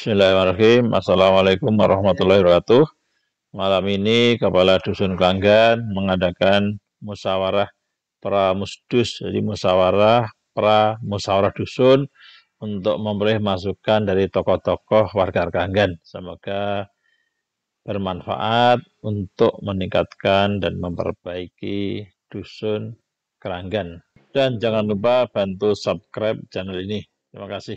Bismillahirrahmanirrahim. Assalamualaikum warahmatullahi wabarakatuh. Malam ini Kepala Dusun Kelanggan mengadakan musyawarah pramusdus, jadi musyawarah pra musyawarah dusun untuk memperoleh masukan dari tokoh-tokoh warga Kelanggan. Semoga bermanfaat untuk meningkatkan dan memperbaiki dusun Keranggan. Dan jangan lupa bantu subscribe channel ini. Terima kasih.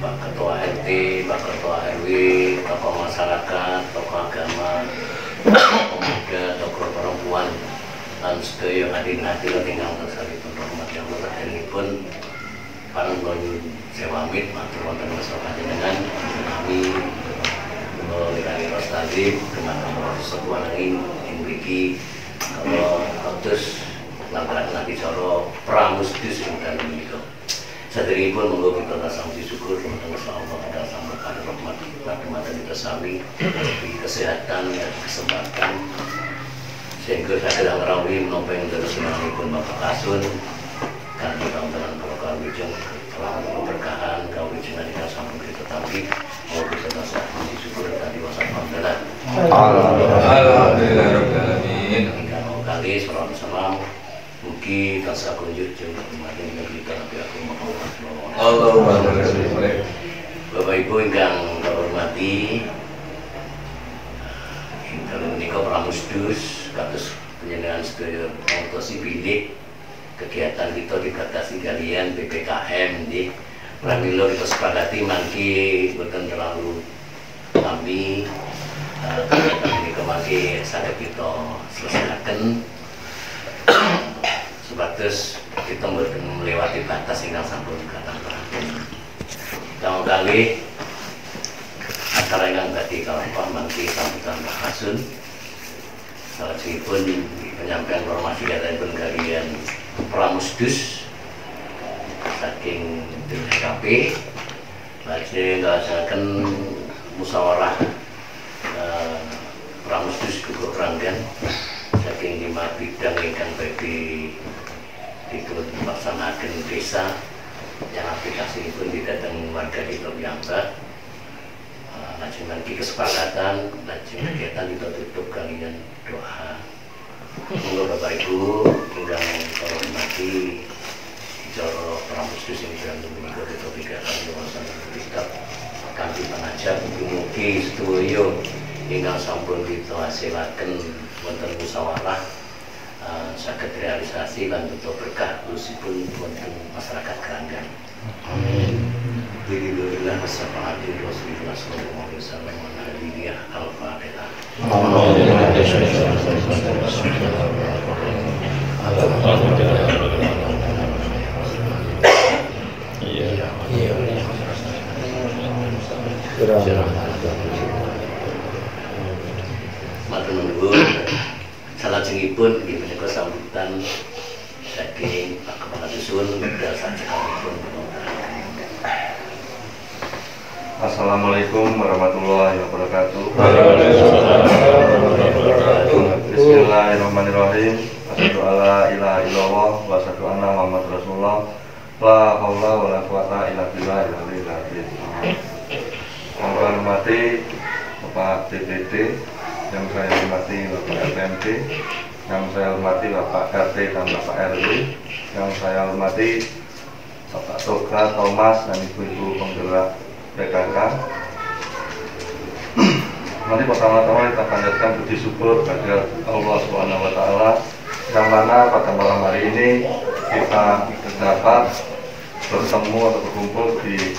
Pak Ketua RT, Pak Ketua RW, tokoh masyarakat, tokoh agama, tokoh pemuda, tokoh perempuan, dan sedaya hadir hadir tinggal tersari terhormat yang berkali pun pun sewamit matur wonten masyarakat dengan kami Lirani Rostadi nomor sebuah lagi yang beri kalau terus langkah nanti coro pramustis yang dan menikah Sadari pun monggo kita tasam syukur kepada Allah ada sama pada rahmat kita ke mana kita sami di kesehatan dan kesempatan sehingga saya sedang rawi menopeng terus menangani pun bapak kasun kan kita dengan kalau kau wijung telah keberkahan kau wijung dari sambung kita tapi mau kita tasam syukur tadi wasak alhamdulillah Alhamdulillah Alamin. kalau kali salam salam Mugi kunjuk jeung kemarin yang kita Bapak Ibu ingkang hormati Kalau menika pramusdus kados penjenengan sedaya mongtosi bilik kegiatan kita dibatasi kalian PPKM di Pramilo kita sepakati mangki boten terlalu kami kegiatan ini kemangki saged kita selesaikan. Sebatas kita melewati batas ingkang kata Kamu kali acara yang tadi Pak Mangki sambutan Pak Hasun. Salah pun penyampaian informasi kata pun kalian pramusdus saking DKP lagi ngasakan musyawarah eh, pramusdus gugur ranggan saking lima bidang ingkang bagi ikut melaksanakan desa yang aplikasi pun didatang warga di Tobyamba lajeng lagi kesepakatan lajeng kegiatan kita tutup kalian doa. Semoga Bapak Ibu kalau hormati Joro Pramustus yang sedang menunggu kita pikiran luasan kita kanti pengajar mugi-mugi sedoyo ingkang sampun kita hasilaken wonten musyawarah uh, saged realisasi lan tutup berkah khususipun wonten masyarakat Keranggan. Amin. Bismillah wassalamualaikum warahmatullahi wabarakatuh. Al-Fatihah. Matur nuwun. Salajengipun nggih saking Pak Kepala Dusun dan sajekanipun Assalamualaikum warahmatullahi wabarakatuh. Bismillahirrahmanirrahim. Asyhadu alla ilaha illallah wa asyhadu anna Rasulullah. La haula wa la quwata illa billah Bapak DPD, yang saya hormati Bapak yang saya hormati Bapak RT dan Bapak RW, yang saya hormati Bapak Toga, Thomas, dan Ibu-Ibu penggerak PKK Nanti pertama-tama kita panjatkan puji syukur kepada Allah Subhanahu wa taala yang mana pada malam hari ini kita dapat bertemu atau berkumpul di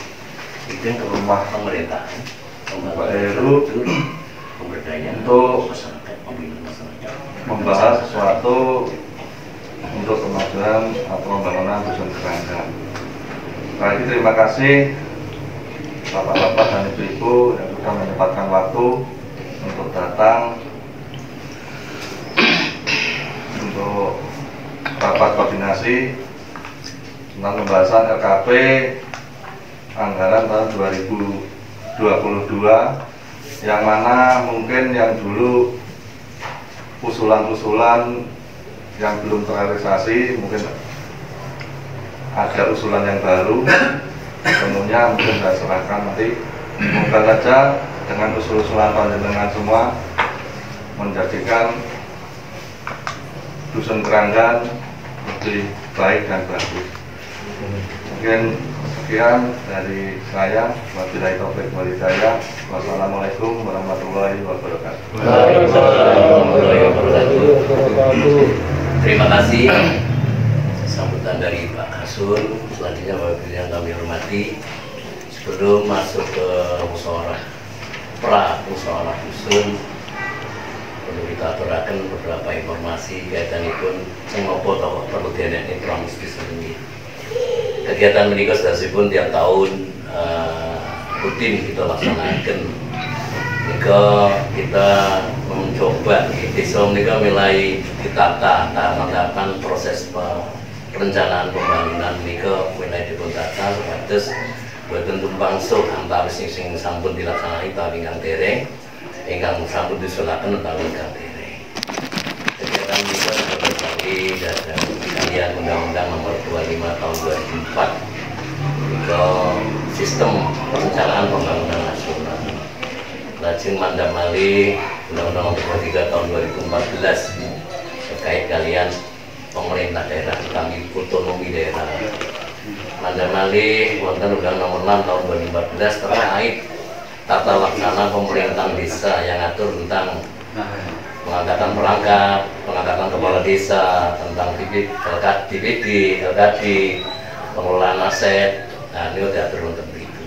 itu ke rumah pemerintahan Pak Heru untuk membahas sesuatu untuk kemajuan atau pembangunan dusun keranggan. Lagi terima kasih bapak-bapak dan ibu-ibu yang sudah menyempatkan waktu untuk datang untuk rapat koordinasi tentang pembahasan LKP anggaran tahun 2022 yang mana mungkin yang dulu usulan-usulan yang belum terrealisasi mungkin ada usulan yang baru sepenuhnya mungkin saya serahkan. Nanti semoga saja dengan usul-usulan panjenengan semua menjadikan dusun keranggan lebih baik dan bagus. Mungkin sekian dari saya wabillahi taufiq walhidayah wassalamualaikum warahmatullahi wabarakatuh Terima kasih sambutan dari Pak Kasun. Selanjutnya Ibu yang kami hormati, sebelum masuk ke musyawarah pra musyawarah dusun, perlu kita aturakan beberapa informasi kaitan pun mengopo tokoh perlu dianek intromis di sini. Kegiatan menikah pun tiap tahun eh, rutin kita laksanakan Nika kita mencoba desa menika mulai ditata tahapan proses pe- perencanaan pembangunan nika mulai dipuntata supados boten tumpang suh antara sing sing sampun dilaksanakan utawi ingkang dereng ingkang sampun disulaken utawi ingkang dereng. Berdasarkan dan kalian Undang-Undang Nomor 25 Tahun 2004 Nika sistem perencanaan pembangunan nasional lajeng mandam malih Undang-Undang Nomor 23 Tahun 2014 terkait kalian pemerintah daerah kami otonomi daerah. Mandam malih wonten Undang Nomor 6 Tahun 2014 terkait tata laksana pemerintahan desa yang atur tentang pengangkatan perangkat, pengangkatan kepala desa, tentang DPD, DPD, LKD, pengelolaan aset. Nah, ini udah atur untuk itu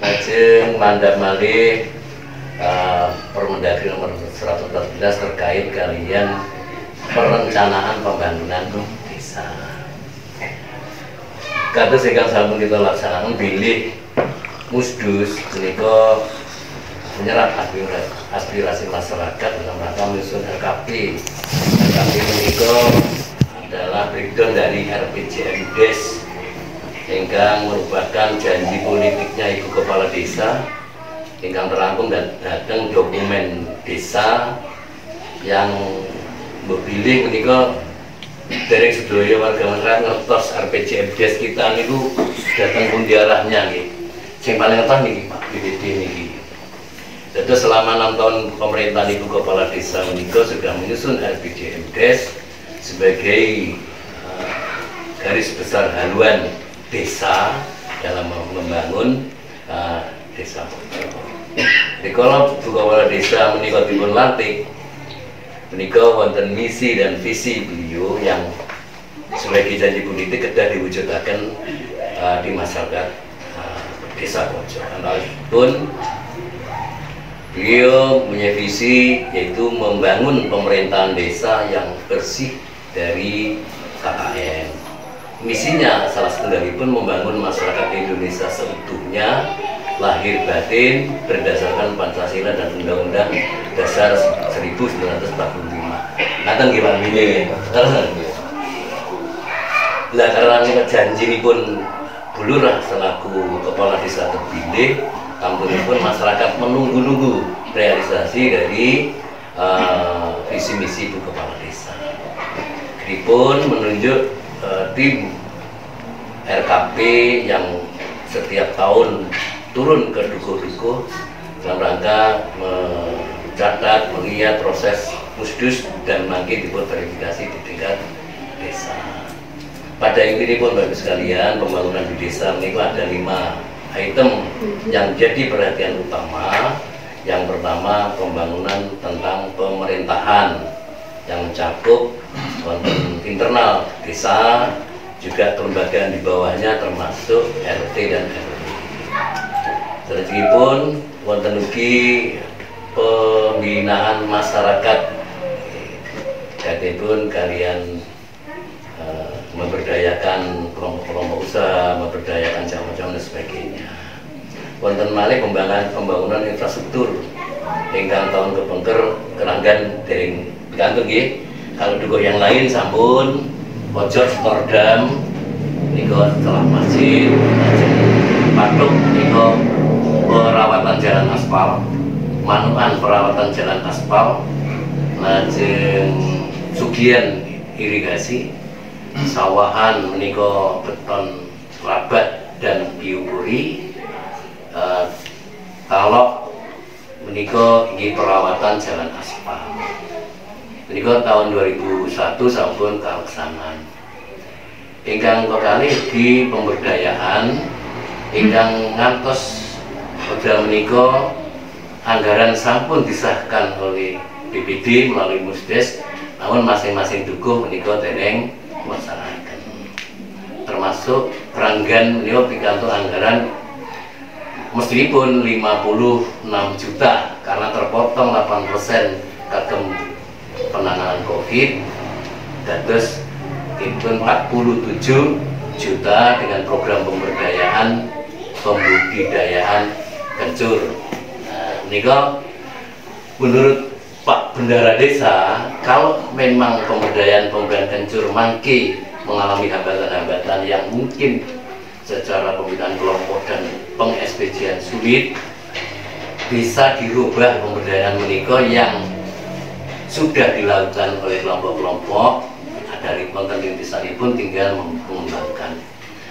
lajeng mandap malih eh, Permendagri nomor 114 terkait kalian perencanaan pembangunan desa. Kata ingkang sampun kita laksanakan bilih musdus menika menyerap aspirasi, aspirasi masyarakat dalam rangka menyusun LKP. LKP menika adalah breakdown dari RPJM Des ingkang merupakan janji politiknya Ibu Kepala Desa ingkang terangkum dan datang dokumen desa yang berpilih menika dari sedaya warga masyarakat ngertos RPJM Des kita niku datang pun diarahnya nggih. Sing paling ngertos niki Pak BPD niki. Jadi selama enam tahun pemerintahan Ibu Kepala Desa menika sudah menyusun RPJM Des sebagai eh, garis besar haluan desa dalam membangun eh, desa. Di kalau Ibu Kepala Desa menika dipun lantik menika wonten misi dan visi beliau yang sebagai janji politik kedah diwujudaken uh, di masyarakat uh, desa Kojo. pun beliau punya visi yaitu membangun pemerintahan desa yang bersih dari KKN. Misinya salah satu dari pun membangun masyarakat Indonesia seutuhnya lahir batin berdasarkan Pancasila dan Undang-Undang Dasar 1945. Ngaten nggih Pak Bini. Lah karena ini janji ini pun bulurah selaku kepala desa terpilih, pun masyarakat menunggu-nunggu realisasi dari uh, visi misi ibu kepala desa. pun menunjuk uh, tim RKP yang setiap tahun turun ke dukuh-dukuh dalam rangka mencatat, melihat proses musdus dan makin dibuat verifikasi di tingkat desa. Pada ini pun bapak sekalian pembangunan di desa ini ada lima item mhm. yang jadi perhatian utama yang pertama pembangunan tentang pemerintahan yang mencakup konten internal desa juga kelembagaan di bawahnya termasuk RT dan RW. Terlebih pun konten ugi pembinaan masyarakat kadipun kalian uh, memberdayakan kelompok-kelompok usaha, memberdayakan jamaah-jamaah dan sebagainya. Wonten malih pembangunan pembangunan infrastruktur ingkang tahun kepengker keranggan dereng pikantuk nggih. Kalau dugo yang lain sampun pojok Stordam niko telah masjid patung niko perawatan jalan aspal manukan perawatan jalan aspal lajeng sugian irigasi sawahan meniko beton rabat dan biuburi uh, kalau meniko ini perawatan jalan aspal meniko tahun 2001 sampun kalaksanan ingkang kali di pemberdayaan ingkang ngantos pada meniko anggaran sampun disahkan oleh BPD melalui Musdes. Namun masing-masing dukuh menikah teneng melaksanakan termasuk peranggan beliau pikanto anggaran meskipun 56 juta karena terpotong 8 persen kagem penanganan covid terus itu 47 juta dengan program pemberdayaan pembudidayaan kencur. Nah, ini menurut Pak Bendara Desa, kalau memang pemberdayaan pemberdayaan kencur mangki mengalami hambatan-hambatan yang mungkin secara pembinaan kelompok dan peng sulit, bisa dirubah pemberdayaan menikah yang sudah dilakukan oleh kelompok-kelompok. Konten desa pun tinggal mengembangkan.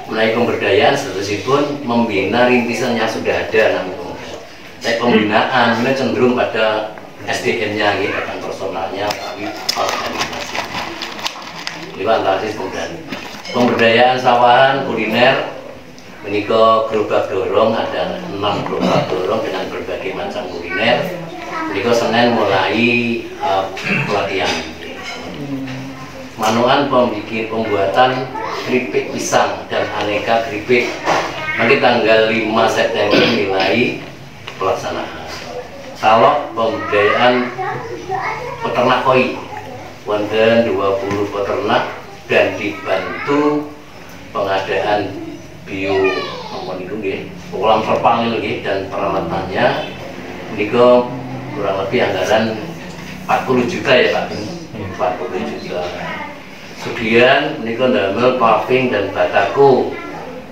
Menaik pemberdayaan pun membina rintisan yang sudah ada namun pembinaan. Ini cenderung pada SDM-nya gitu dan personalnya tapi organisasi. Ini antasis kemudian pemberdayaan sawahan kuliner menikah gerobak dorong ada enam gerobak dorong dengan berbagai macam kuliner. Menikah Senin mulai uh, pelatihan. Manuan pembikin pembuatan keripik pisang dan aneka keripik. Nanti tanggal 5 September mulai pelaksanaan. Kalau pemberdayaan peternak koi. Wonten 20 peternak dan dibantu pengadaan bio apa niku nggih kolam serpang nggih dan peralatannya niku kurang lebih anggaran 40 juta ya Pak. 40 juta. Kemudian niku ndamel paving dan bataku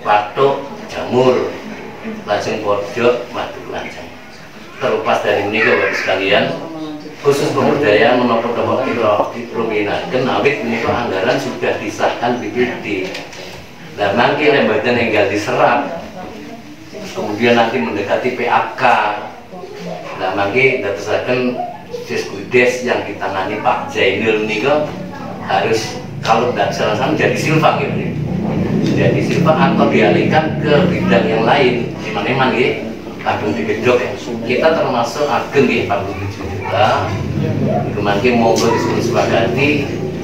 patok jamur lajeng pojok madu lancang terlepas dari ini Bapak sekalian khusus pemberdayaan menopang dampak diprominakan awit ini anggaran sudah disahkan BPD dan nanti lembaga tinggal diserap. Kemudian nanti mendekati PAK nah nanti datasakan Seskudes yang ditangani Pak Jainul ini harus kalau tidak salah jadi silva gitu jadi silva atau dialihkan ke bidang yang lain. Di mana-mana gitu kadung digedok ya. Kita termasuk ageng ya 47 juta. Kemarin monggo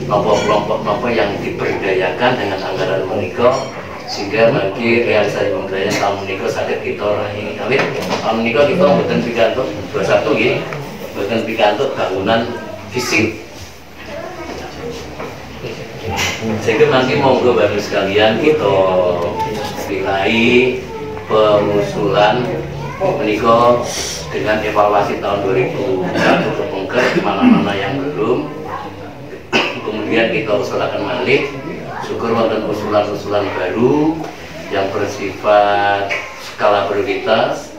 disepakati kelompok-kelompok nopo yang diberdayakan dengan anggaran menikah sehingga bagi realisasi pemberdayaan tahun menikah sakit kita ini kawin tahun menikah kita bukan pikantuk dua satu ya bukan pikantuk bangunan fisik. Sehingga nanti monggo baru sekalian kita nilai pengusulan menikah dengan evaluasi tahun 2001 kepungker mana-mana yang belum kemudian kita usulkan balik syukur wonten usulan-usulan baru yang bersifat skala prioritas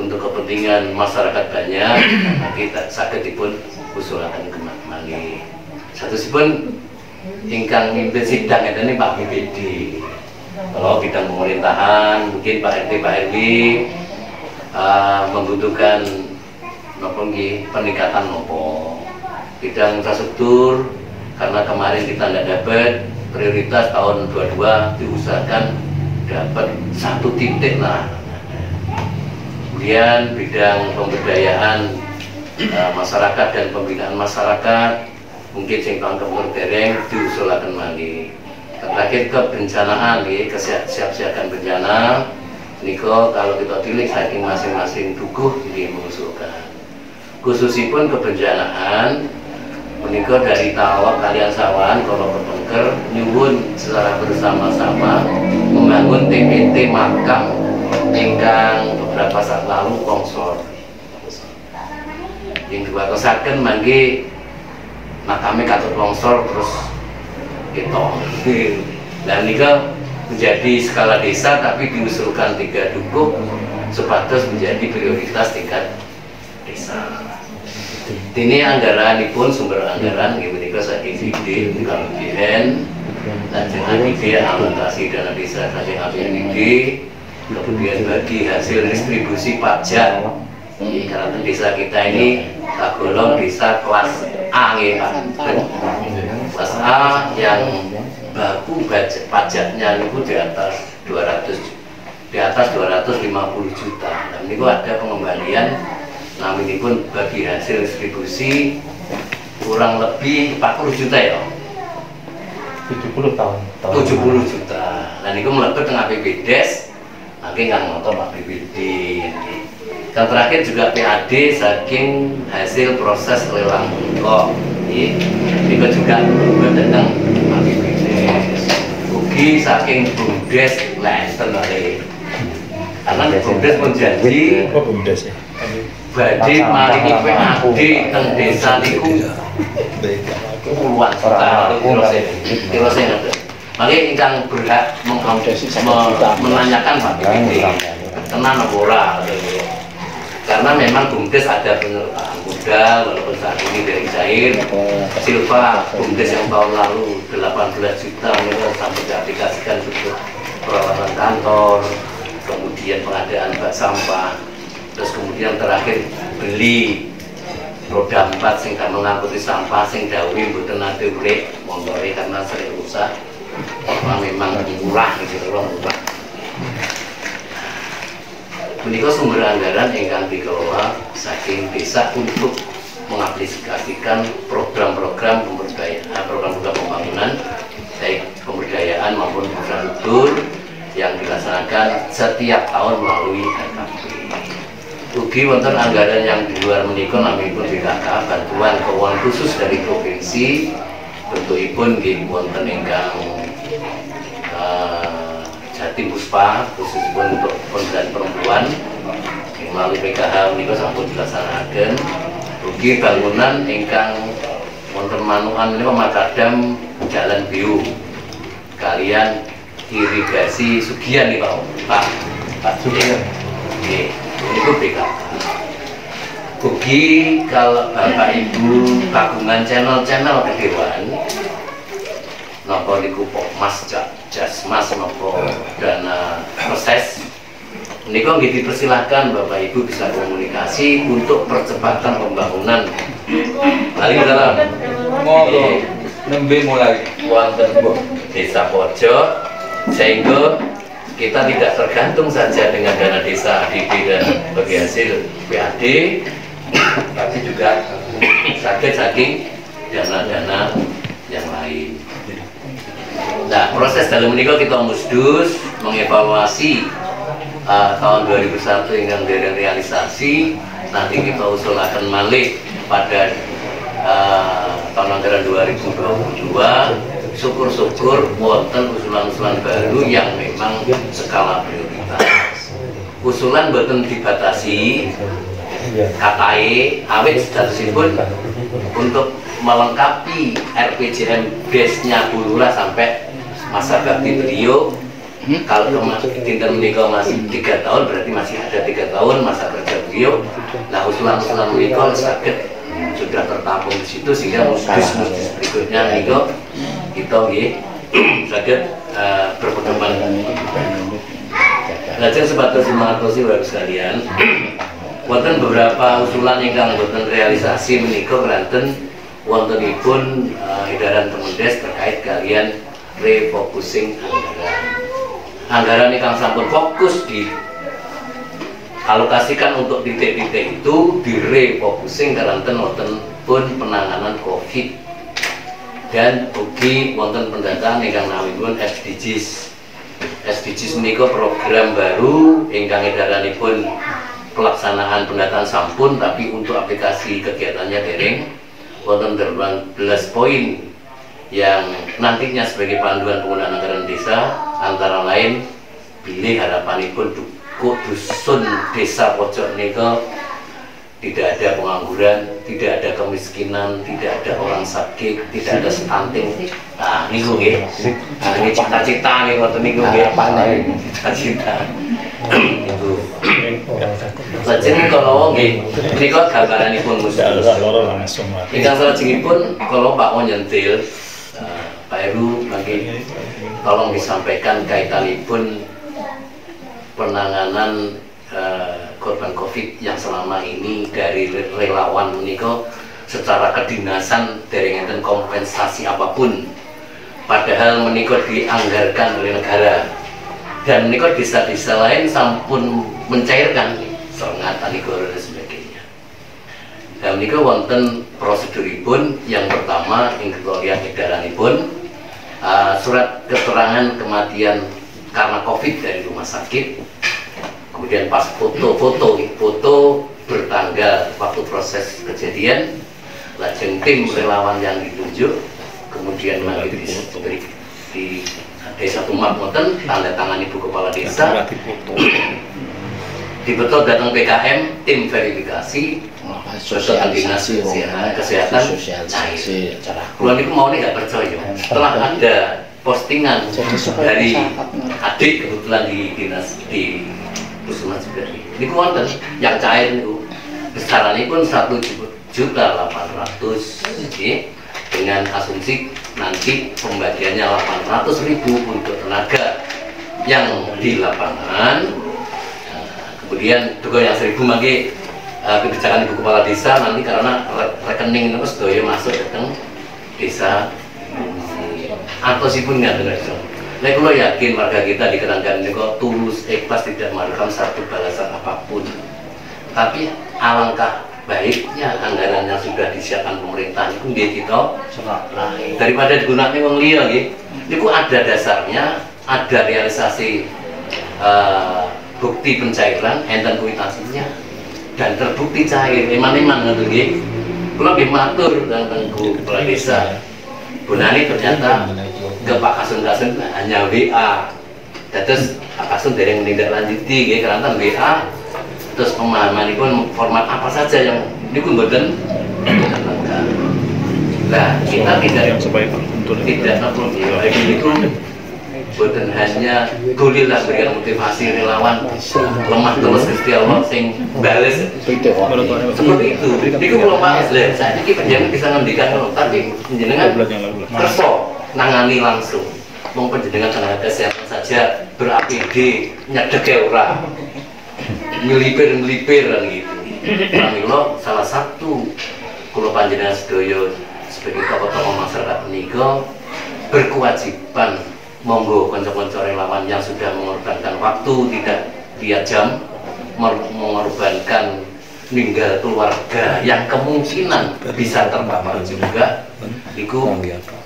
untuk kepentingan masyarakat banyak. Nanti sakit pun usulkan kembali satu pun ingkang mimpin sidang ini Pak BPD kalau bidang pemerintahan mungkin Pak RT Pak RW uh, membutuhkan nopo peningkatan nopo. Bidang infrastruktur karena kemarin kita tidak dapat prioritas tahun 22 diusahakan dapat satu titik lah. Kemudian bidang pemberdayaan uh, masyarakat dan pembinaan masyarakat mungkin sing tangkep dereng diusulkan lagi terakhir kebencanaan ya, kesiap-siapan bencana. Niko kalau kita pilih saking masing-masing tukuh ini mengusulkan. Khususipun kebencanaan menikah dari tawak kalian sawan kalau kepengker nyuwun secara bersama-sama membangun bangun TPT makam ingkang beberapa saat lalu longsor. Yang dua kosaken mangke makame katut longsor terus gitu. Dan ini menjadi skala desa tapi diusulkan tiga dukuk sepatus menjadi prioritas tingkat desa. Ini anggaran pun sumber anggaran ini menikah saking gede bukan BN lajeng APD alokasi dana desa saking APD kemudian bagi hasil distribusi pajak. Di karena desa kita ini tergolong desa kelas A Pak. Kelas A yang baku pajaknya itu di atas 200 di atas 250 juta. Dan ini ada pengembalian namun ini pun bagi hasil distribusi kurang lebih 40 juta ya 70 tahun. tahun 70 juta. Dan itu melebihi tengah PBDes nanti nggak nonton Pak PBD yang terakhir juga PAD saking hasil proses lelang kok itu juga berdatang Pak PBDes ugi saking BUMDes lenten karena BUMDes pun janji Oh, bumdes ya. Badhe maringi PAD teng desa niku. Puluhan juta kilo sen Maka ingkang berhak menanyakan Pak BPD tenan apa ora? Karena memang BUMDes ada penyertaan modal walaupun saat ini dari cair. Silva BUMDes yang tahun lalu 18 juta ini sampai diaplikasikan untuk peralatan kantor kemudian pengadaan bak sampah kemudian terakhir beli roda empat sing gak mengangkuti sampah sing dawi mboten nate urip montore karena sering rusak memang murah gitu loh murah Menikah sumber anggaran ingkang dikelola saking desa untuk mengaplikasikan program-program pemberdayaan, program-program pembangunan baik pemberdayaan maupun infrastruktur yang dilaksanakan setiap tahun melalui RKP. Ugi wonten anggaran yang di luar menikah namanya BKK bantuan keuangan khusus dari provinsi. Bentukipun nggih wonten ingkang eh, Jatim Puspa khususipun untuk pemberdayaan perempuan. Yang melalui PKH menikah sampun dilaksanakan Ugi bangunan ingkang wonten manukan menika makadam Jalan Biu kalian irigasi Sugian nih Pak. Pak Pak. Sugian Oke, itu BKK. Ugi kalau Bapak Ibu kagungan channel-channel kedewan, nopo niku Pokmas Jasmas nopo dana proses Niko nggih dipersilahkan Bapak Ibu bisa komunikasi untuk percepatan pembangunan. Paling dalam Monggo nembe mulai. wonten desa pojok sehingga kita tidak tergantung saja dengan dana desa ADB dan bagi hasil PAD tapi juga sakit saking dana-dana yang lain. Nah proses dalam menikah kita musdus mengevaluasi uh, tahun 2001 yang dari realisasi nanti kita usulkan malik pada uh, tahun anggaran 2022 syukur-syukur wonten usulan-usulan baru yang memang skala prioritas. Usulan boten dibatasi. KKI awit statusipun untuk melengkapi RPJM base-nya Bulura sampai masa bakti beliau. Kalau kemarin tindak menikah masih tiga tahun berarti masih ada tiga tahun masa kerja beliau. Nah usulan-usulan menikah sakit sudah tertampung di situ sehingga musdis-musdis berikutnya menikah kita nggih sakit uh, berpedoman Lajeng sebatas semangat Bapak sekalian. Wonten beberapa usulan ingkang boten realisasi menika keranten wontenipun uh, edaran Kemendes terkait kalian refocusing anggaran. Anggaran ingkang sampun fokus di alokasikan untuk titik-titik itu direfocusing keranten wonten pun penanganan Covid dan ugi wonten pendataan ingkang nawinipun SDGs. SDGs menika program baru ingkang edaranipun pelaksanaan pendataan sampun tapi untuk aplikasi kegiatannya dereng wonten 18 poin yang nantinya sebagai panduan penggunaan anggaran desa antara lain ini harapanipun dukuh dusun desa pojok nika tidak ada pengangguran, tidak ada kemiskinan, tidak ada orang sakit, tidak ada stunting. Nah, niku nggih. Nah, ini cita-cita nih waktu niku nggih. Cita-cita. Itu. Lajeng kalau nggih, niku gambaranipun muslim. langsung Ingkang salajengipun kalau Pak Mon nyentil eh, Pak Heru mangke tolong disampaikan kaitanipun penanganan eh, korban Covid yang selama ini dari re- relawan niko secara kedinasan dari ngenten kompensasi apa pun. Padahal menikah dianggarkan oleh negara. Dan menikah desa-desa lain sampun mencairkan serengatan negara dan sebagainya. Dan menikah wonten proseduripun yang pertama yang kita lihat edaranipun uh, surat keterangan kematian karena covid dari rumah sakit kemudian pas foto-foto foto bertanggal waktu proses kejadian lajeng tim relawan yang ditunjuk kemudian lagi diberi di desa Tumak Moten tanda tangan ibu kepala desa. Dibetul datang PKM tim verifikasi sosialisasi Kesehatan- kesehatan. sosialisasi cara Kulon itu mau nih nggak percaya. Setelah ada postingan dari adik kebetulan di dinas di Juga nih. Ini wonten yang cair itu besarannya pun satu juta delapan ratus dengan asumsi nanti pembagiannya 800 ribu untuk tenaga yang di lapangan. Nah, kemudian juga yang seribu mangke eh, kebijakan ibu kepala desa nanti karena re- rekening itu sedaya masuk datang desa. Atau sih pun nggak dengar Nah, kalau yakin warga kita di Keranggan ini kok tulus, ikhlas, tidak melakukan satu balasan apa pun. Tapi alangkah baiknya anggaran yang sudah disiapkan pemerintah itu dia kita nah, daripada digunakan wong liya nggih. Niku ada dasarnya, ada realisasi eh, bukti pencairan enten kuitansinya dan terbukti cair eman-eman ngoten nggih. Kula nggih matur tentang kepala desa. Bunani ternyata ke Pak Kasun Kasun hanya WA. Terus Pak Kasun dari menindaklanjuti nggih karena WA terus pemahaman pun format apa saja yang niku mboten Nah, kita tidak sebaik untuk tidak perlu itu bukan hanya tulis lah berikan motivasi relawan lemah terus Gusti Allah sing bales. Seperti itu. Itu belum males lah saya ini penjenengan bisa ngendikan tapi penjenengan kerso nangani langsung. Mau penjenengan tenaga kesehatan saja ber-APD nyedek ya ora. Ngelipir ngelipir kan gitu. Pramila salah satu kulo panjenengan sedaya sebagai tokoh-tokoh masyarakat menika berkewajiban monggo konco-konco relawan yang sudah mengorbankan waktu tidak lihat jam mengorbankan meninggal keluarga yang kemungkinan bisa terpapar juga. Itu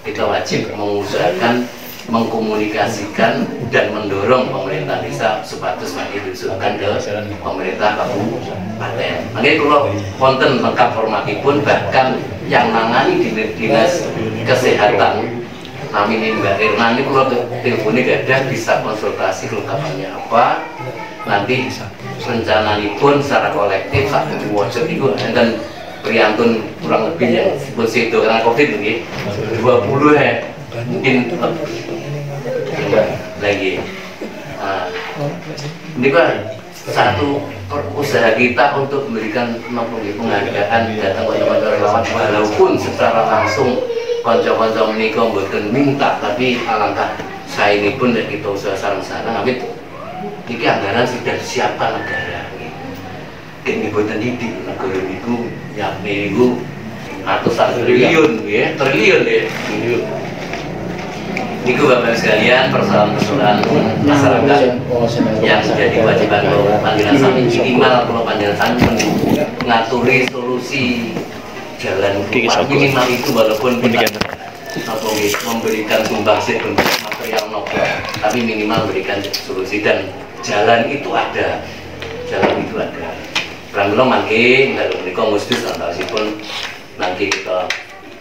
kita wajib mengusahakan mengkomunikasikan dan mendorong pemerintah desa sepatus mari diusulkan ke pemerintah kabupaten. Makanya kalau konten lengkap formatipun bahkan yang nangani di dinas kesehatan. Kami ini Mbak Irna ini kalau teleponnya ada bisa konsultasi kelengkapannya apa. Nanti rencana pun secara kolektif satu wajib itu dan priantun kurang lebih yang pun situ karena covid ini 20 ya. Mungkin lagi. Nah, ini kan satu usaha kita untuk memberikan penghargaan datang konco-konco relawan walaupun secara langsung konco-konco menikah bukan minta tapi alangkah saya ini pun dari kita usaha sarang-sarang tapi ini anggaran sudah disiapkan negara ini. Buatan didik negara itu yakni itu ratusan triliun ya. Triliun ya? Niku Bapak sekalian persoalan-persoalan masyarakat yang menjadi kewajiban kalau panggilan sami minimal kalau panggilan sami mengaturi solusi jalan keluar. minimal itu walaupun kita apa nggih, memberikan sumbangsi bentuk material nopo tapi minimal memberikan solusi dan jalan itu ada. Jalan itu ada Pramila mangke kalau menika mustis antawisipun nanti kita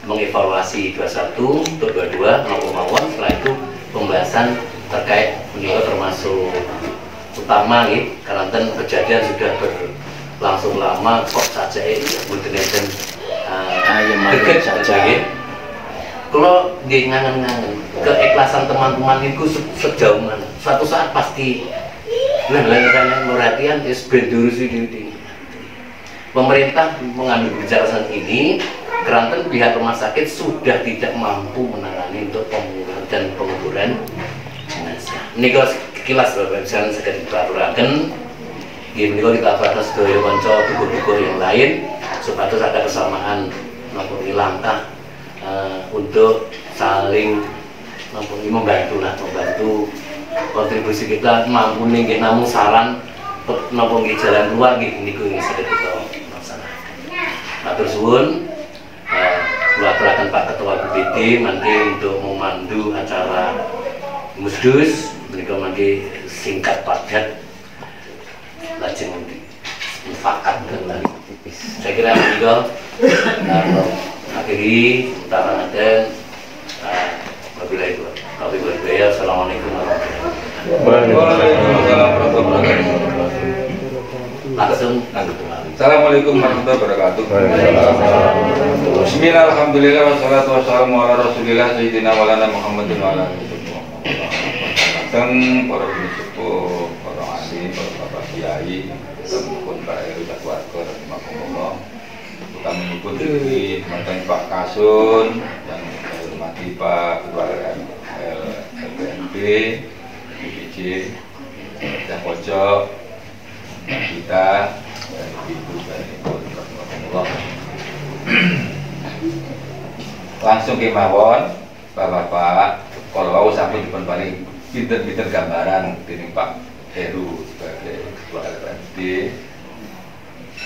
mengevaluasi 21 untuk 22 mau mawon setelah itu pembahasan terkait menika termasuk nih karena kan kejadian sudah berlangsung lama kok saja ini mboten enten deket saja. nggih. Kalau nggih ngangen-ngangen keikhlasan teman-teman itu se- sejauh mana suatu saat pasti nah lain perhatian is bendurusi di pemerintah mengambil kebijakan ini Keranten pihak rumah sakit sudah tidak mampu menangani untuk pemulihan dan penguburan jenazah. Ini kalau sekilas Bapak misalnya segera diperaturan Gini kalau kita batas sedaya konco buku-buku yang lain supaya ada kesamaan ini langkah eh, untuk saling ini membantu lah membantu kontribusi kita mampu nih namun saran nopo jalan keluar nggih niku yang. Matur suwun eh, kula aturaken Pak Ketua BPD mangke untuk memandu acara musdus menika mangke singkat padat lajeng mufakat kembali. Saya kira menika eh, akhiri utama ngaten eh, wabillahi taufiq wal. Assalamualaikum warahmatullahi Assalamualaikum warahmatullahi wabarakatuh. Bismillah, alhamdulillah, wassalatu wassalamu ala rasulillah Sayyidina walana Muhammadin wa ala alihi wa sahbihi. Datang para sepuh, para ahli, para bapak kiai, pun para dan keluarga rahimahumullah. Kita menyebut diri mantan Pak Kasun yang hormati Pak Ketua LPNB, BPJ, dan Pojok, kita dan ibu dan ibu rahimahumullah. langsung kemawon bapak-bapak kalau mau sampun dipun paling pinter-pinter gambaran dening Pak Heru sebagai ketua LPMD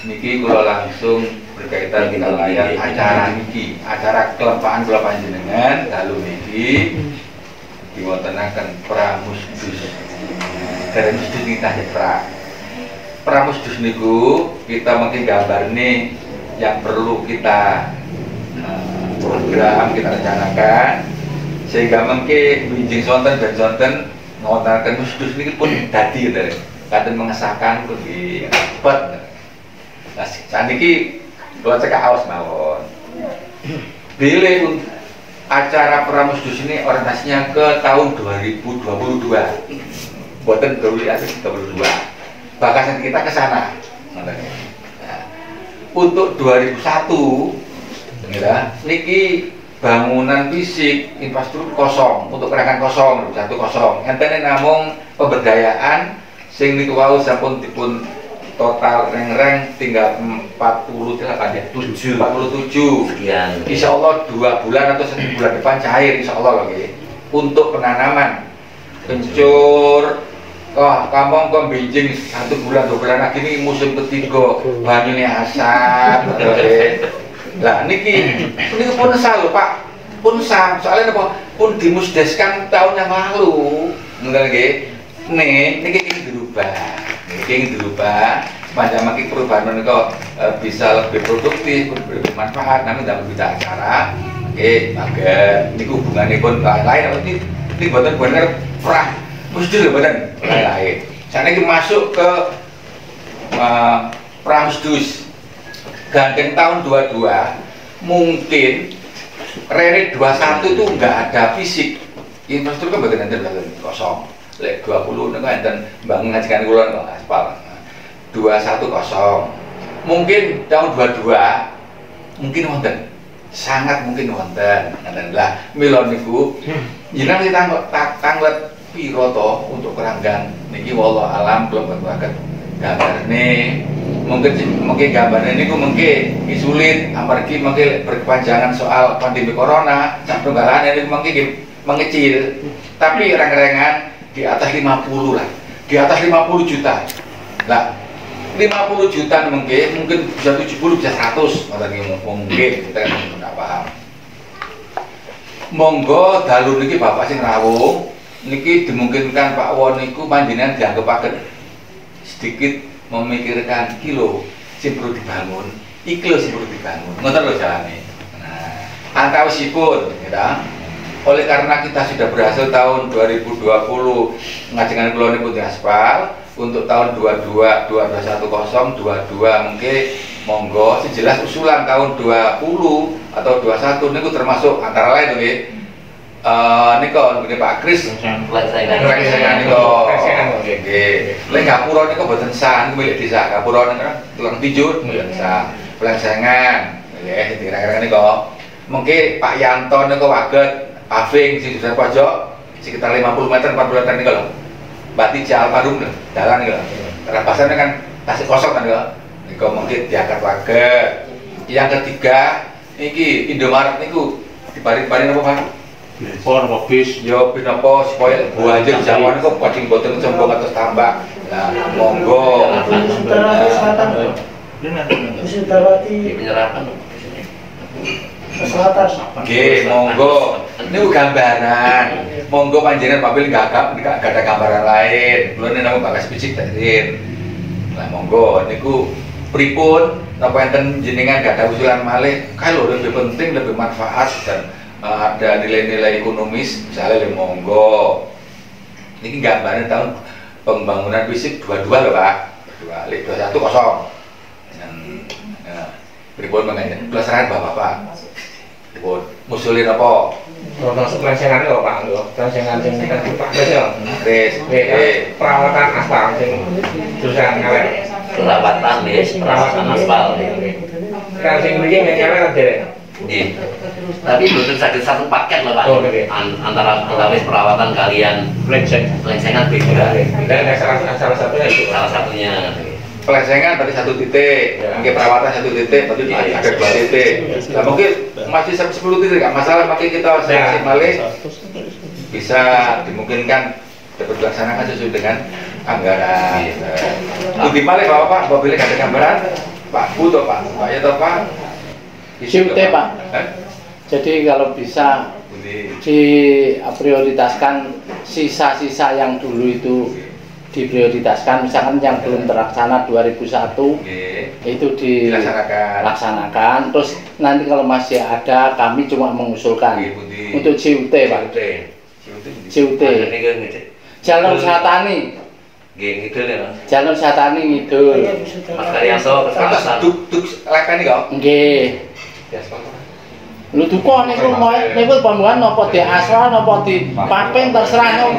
niki kula langsung berkaitan dengan layar acara niki. Acara kelempaan kula panjenengan lalu niki diwontenaken pramusdus dari musdus kita pra. Pramusdus niku kita mungkin gambar nih yang perlu kita eh, program kita rencanakan sehingga mungkin binjing sonten dan sonten ngawontenaken musdus niki pun dadi dari kadang mengesahkan pergi cepet nah saat ini kalau cekak awas mawon. Bilih acara pramusdus ini orientasinya ke tahun 2022 buatan 2022 bakasan kita ke sana untuk 2001 ya, niki bangunan fisik infrastruktur kosong untuk gerakan kosong satu kosong enten namung pemberdayaan sing niku wau sampun dipun total reng-reng tinggal 40 delapan ya 7. 47 Sekian. Insya Allah dua bulan atau satu bulan depan cair Insya Allah lagi untuk penanaman kencur Wah, kamu kok binjing satu bulan dua bulan lagi ini musim ketiga. Banyunya asap lah niki niki pun sah lho Pak. Pun sah soalnya apa? Pun dimusdeskan tahun yang lalu. Enggak lagi. Nih niki ingin dirubah. Niki ingin dirubah. Sepanjang makin perubahan menika bisa lebih produktif lebih bermanfaat. Namun dalam berita acara oke maka ini hubungannya pun lain lain ini ini buatan bener perah mesti lho buatan lain lain saya ini masuk ke uh, Pramusdus gandeng tahun 22 mungkin Rene 21 itu nggak ada fisik. Infrastruktur kan bagian enten bagian kosong. Lek 20 itu enten bangun ngajikan kulon kok aspal 21 kosong. Mungkin tahun 22 mungkin wonten. Sangat mungkin wonten. Ngaten lah mila niku. Jenengan kita tanglet piro to untuk keranggan. Niki wallah alam belum berbakat gambarne mungkin mungkin gambarnya ini mungkin ini sulit. Apalagi mungkin berkepanjangan soal pandemi corona. Sampai tunggalan ini mungkin mengecil. Tapi reng-rengan di atas 50 lah. Di atas 50 juta. Lah 50 juta mungkin mungkin bisa 70 bisa 100 lagi mungkin kita kan tidak paham. Monggo dalu niki bapak sing rawuh niki dimungkinkan Pak Won niku panjenengan dianggepaken sedikit memikirkan kilo sing perlu dibangun iklo sing perlu dibangun. Ngoten lho jalane. Nah antawisipun ya oleh karena kita sudah berhasil tahun 2020 ngajengan kula niku di aspal untuk tahun 22 2210 22 mungkin monggo sing jelas usulan tahun 20 atau 21 niku termasuk antara lain nggih eh niku nggih Pak Kris Pelaksanaan. Pelaksanaan niku. Pelaksanaan, nggih. Nggih. Lek gapura niku boten sah niku milik desa. Gapura niku kan tukang tinjut boten sah. Pelaksanaan. Nggih, kira-kira niku. Mungkin Pak Yanto niku waget paving sing sudah pojok sekitar 50 meter 40 meter niku lho. Bati Jal Parum lho, dalan niku lho. Terapasannya kan tasik kosong kan niku. Niku mungkin diangkat waget. Yang ketiga, iki Indomaret niku dibari-bari apa Pak? Impor apa bis? Yo pinapa supaya banjir jaman kok pacing boten sombong atas tambak. Nah, monggo. Di penyerapan. selatan. Nggih, monggo. Niku gambaran. Monggo panjenengan mobil enggak enggak ada gambaran lain. Belum nama bagas picik terin. Nah, monggo niku pripun napa enten jenengan gak ada usulan malih kalau lebih penting lebih manfaat dan ada nilai-nilai ekonomis misalnya le monggo ini gambarnya tahun pembangunan fisik dua-dua loh pak dua lip dua satu kosong Dan, ya, pripun mengenai pelaksanaan bapak pak pripun musulin apa pelaksanaan itu Pak, lho. pelaksanaan yang kita Pak Kris ya. Kris Nggih, eh perawatan aspal sing jurusan ngalek. Perawatan ya, perawatan aspal. Kan sing mriki kan derek. Iya. Tapi betul sakit satu paket loh pak. Oh. An- antara antara perawatan kalian Pleksek. pelaksanaan beda. Dan salah, salah satunya itu. Salah satunya. pelaksanaan berarti satu titik Ya. mungkin perawatan satu titik berarti Iya. ada dua titik nah mungkin masih sampai 10 titik nggak masalah makin kita Ya. seleksi malih bisa dimungkinkan dapat dilaksanakan sesuai dengan anggaran. Iya. Budi malih bapak pak, apabila ada gambaran, Pak Bu Pak, Pak ya toh Pak. CUT, Pak. Jadi kalau bisa diprioritaskan sisa-sisa yang dulu itu diprioritaskan. Misalkan yang belum terlaksana 2001 Oke. itu Dilaksanakan. terus nanti kalau masih ada kami cuma mengusulkan. Untuk CUT Pak. CUT kan gitu. Jalur Satani. Mas. Jalur Satani ngidul. Mas Karyanto kesalahan. duk duk nih kok. nggih Lu duka niku mau niku pembuatan napa di asal napa di papen terserah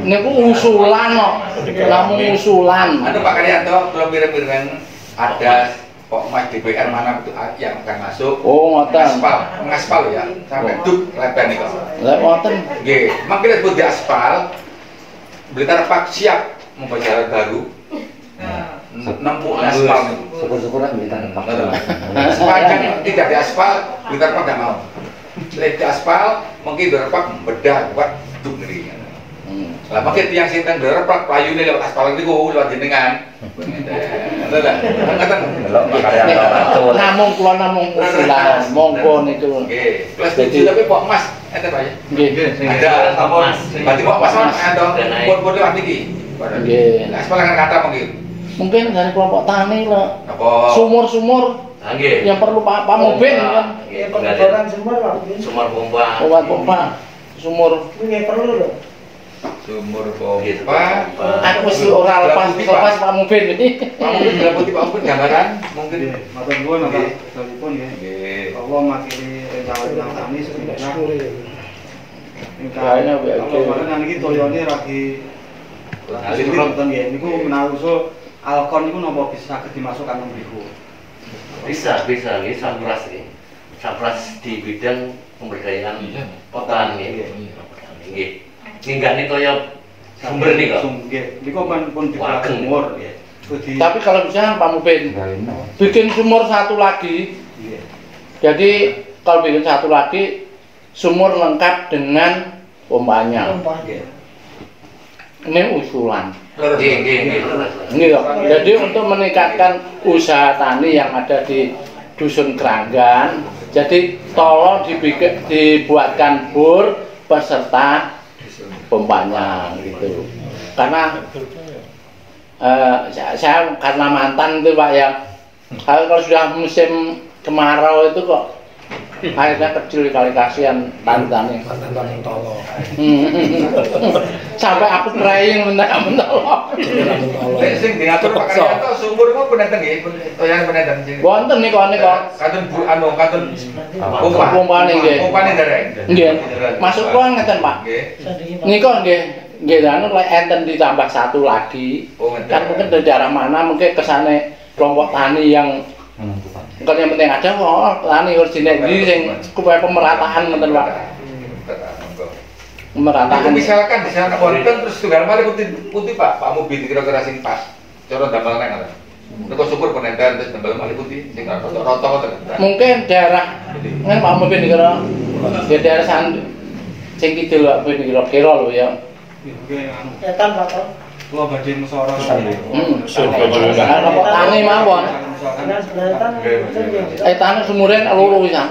niku. Usulan kok. Namung usulan. Anu Pak Karyanto, belum mirip-mirip ada Pok Mas DPR mana itu yang akan masuk Oh ngoten. mengaspal, mengaspal ya sampai duk lebar nih kok. Lek ngoten Oke, makin disebut di aspal, Blitar Pak siap membuat jalan baru. Nempuh aspal nih. Syukur-syukur lah kita tempat. Sepanjang tidak di aspal, Blitar Pak tidak mau. Lek di aspal, mungkin Blitar Pak bedah buat duk ngeri. Hmm. Lah makin tiang sinten Blitar Pak playune lewat aspal itu lewat jenengan. Ngoten lah. Namung kula namung usulan. Monggo niku. Oke, plus tujuh tapi Pak Mas, ente Pak ya. Nggih. Ada? Mas. Berarti Pak Mas kan ada buat-buat lewat niki. Nggih. Aspal akan kata mungkin. Mungkin dari kelompok tani lah. Apa? Sumur-sumur Angge. yang perlu Pak Pak Mubin kan. Ya, pengeboran semua Pak. Sumur pompa. Obat pompa sumur Ini perlu loh. Sumur Gitu, pompa. aku wis ora lepas lepas Pak Mubin ini. Pak mungkin nggak putih Pak mungkin gambaran mungkin. Matur nuwun Nggih. Bapak Salipun nggih. Nggih. Allah makili rencana tani sebenarnya. Kayaknya Kalau kemarin yang ini toyone lagi Lagi Ini ini Alkon itu nopo bisa dimasukkan mriku. Bisa, bisa, ini sapras ini. Sapras di bidang pemberdayaan Iya. petani. Nggih. Ninggani toyo sumber nih kok. Sum- Nggih, niku pun pun di Wageng. umur nggih. Kudu di Tapi kalau bisa Pak Mubin bikin sumur satu lagi. Jadi kalau bikin satu lagi sumur lengkap dengan pompanya. Ini usulan. Loh. Jadi untuk meningkatkan usaha tani yang ada di dusun Keranggan, jadi tolong dibikin, dibuatkan bor beserta pompanya gitu. Karena eh, saya, karena mantan itu pak ya, kalau sudah musim kemarau itu kok airnya kecil kali kasihan tani-tani Tani tolo. sampai aku praying menang mentolo Nek sing diatur Pak Karyanto sumur kok penenten nggih, toyan penenten sing. wonten nih kok niku Katun bu anu katun pompa. Pompane nggih. Pompane dereng. nggih. Masuk kula ngeten Pak. Nggih. niku nggih. Nggih anu lek enten ditambah satu lagi. Oh kan mungkin dari daerah mana mungkin kesane kelompok tani yang Bukan yang penting ada kok tani harus dinegi sing supaya pemerataan ngoten Pak. Pemerataan. misalkan di sana wonten terus tunggal malih putih putih Pak, Pak mobil kira-kira sing pas. Cara damel nek ngoten. Nek syukur penenten terus damel malih putih sing rata-rata ngoten. Mungkin daerah kan Pak Mubin kira ya daerah san sing kidul Pak Mubin kira-kira lho ya. Etan Pak Tom. Kula badhe musyawarah. Hmm. Kelompok tani mawon. Eh tanah sumuren loro titik.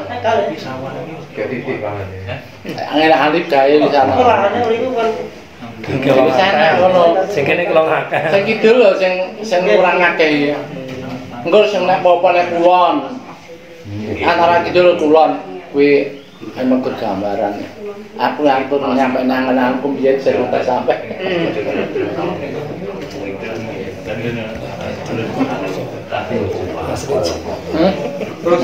Angin alif gawe di sana. Kan Di sana ngono. Sing kene kelong akeh. Sing kidul lho sing sing kurang akeh ya. Engko sing nek apa nek kulon. Antara kidul kulon kuwi emang gambaran. Aku ngatur nyampe nang aku biyen sing tak sampe. Terus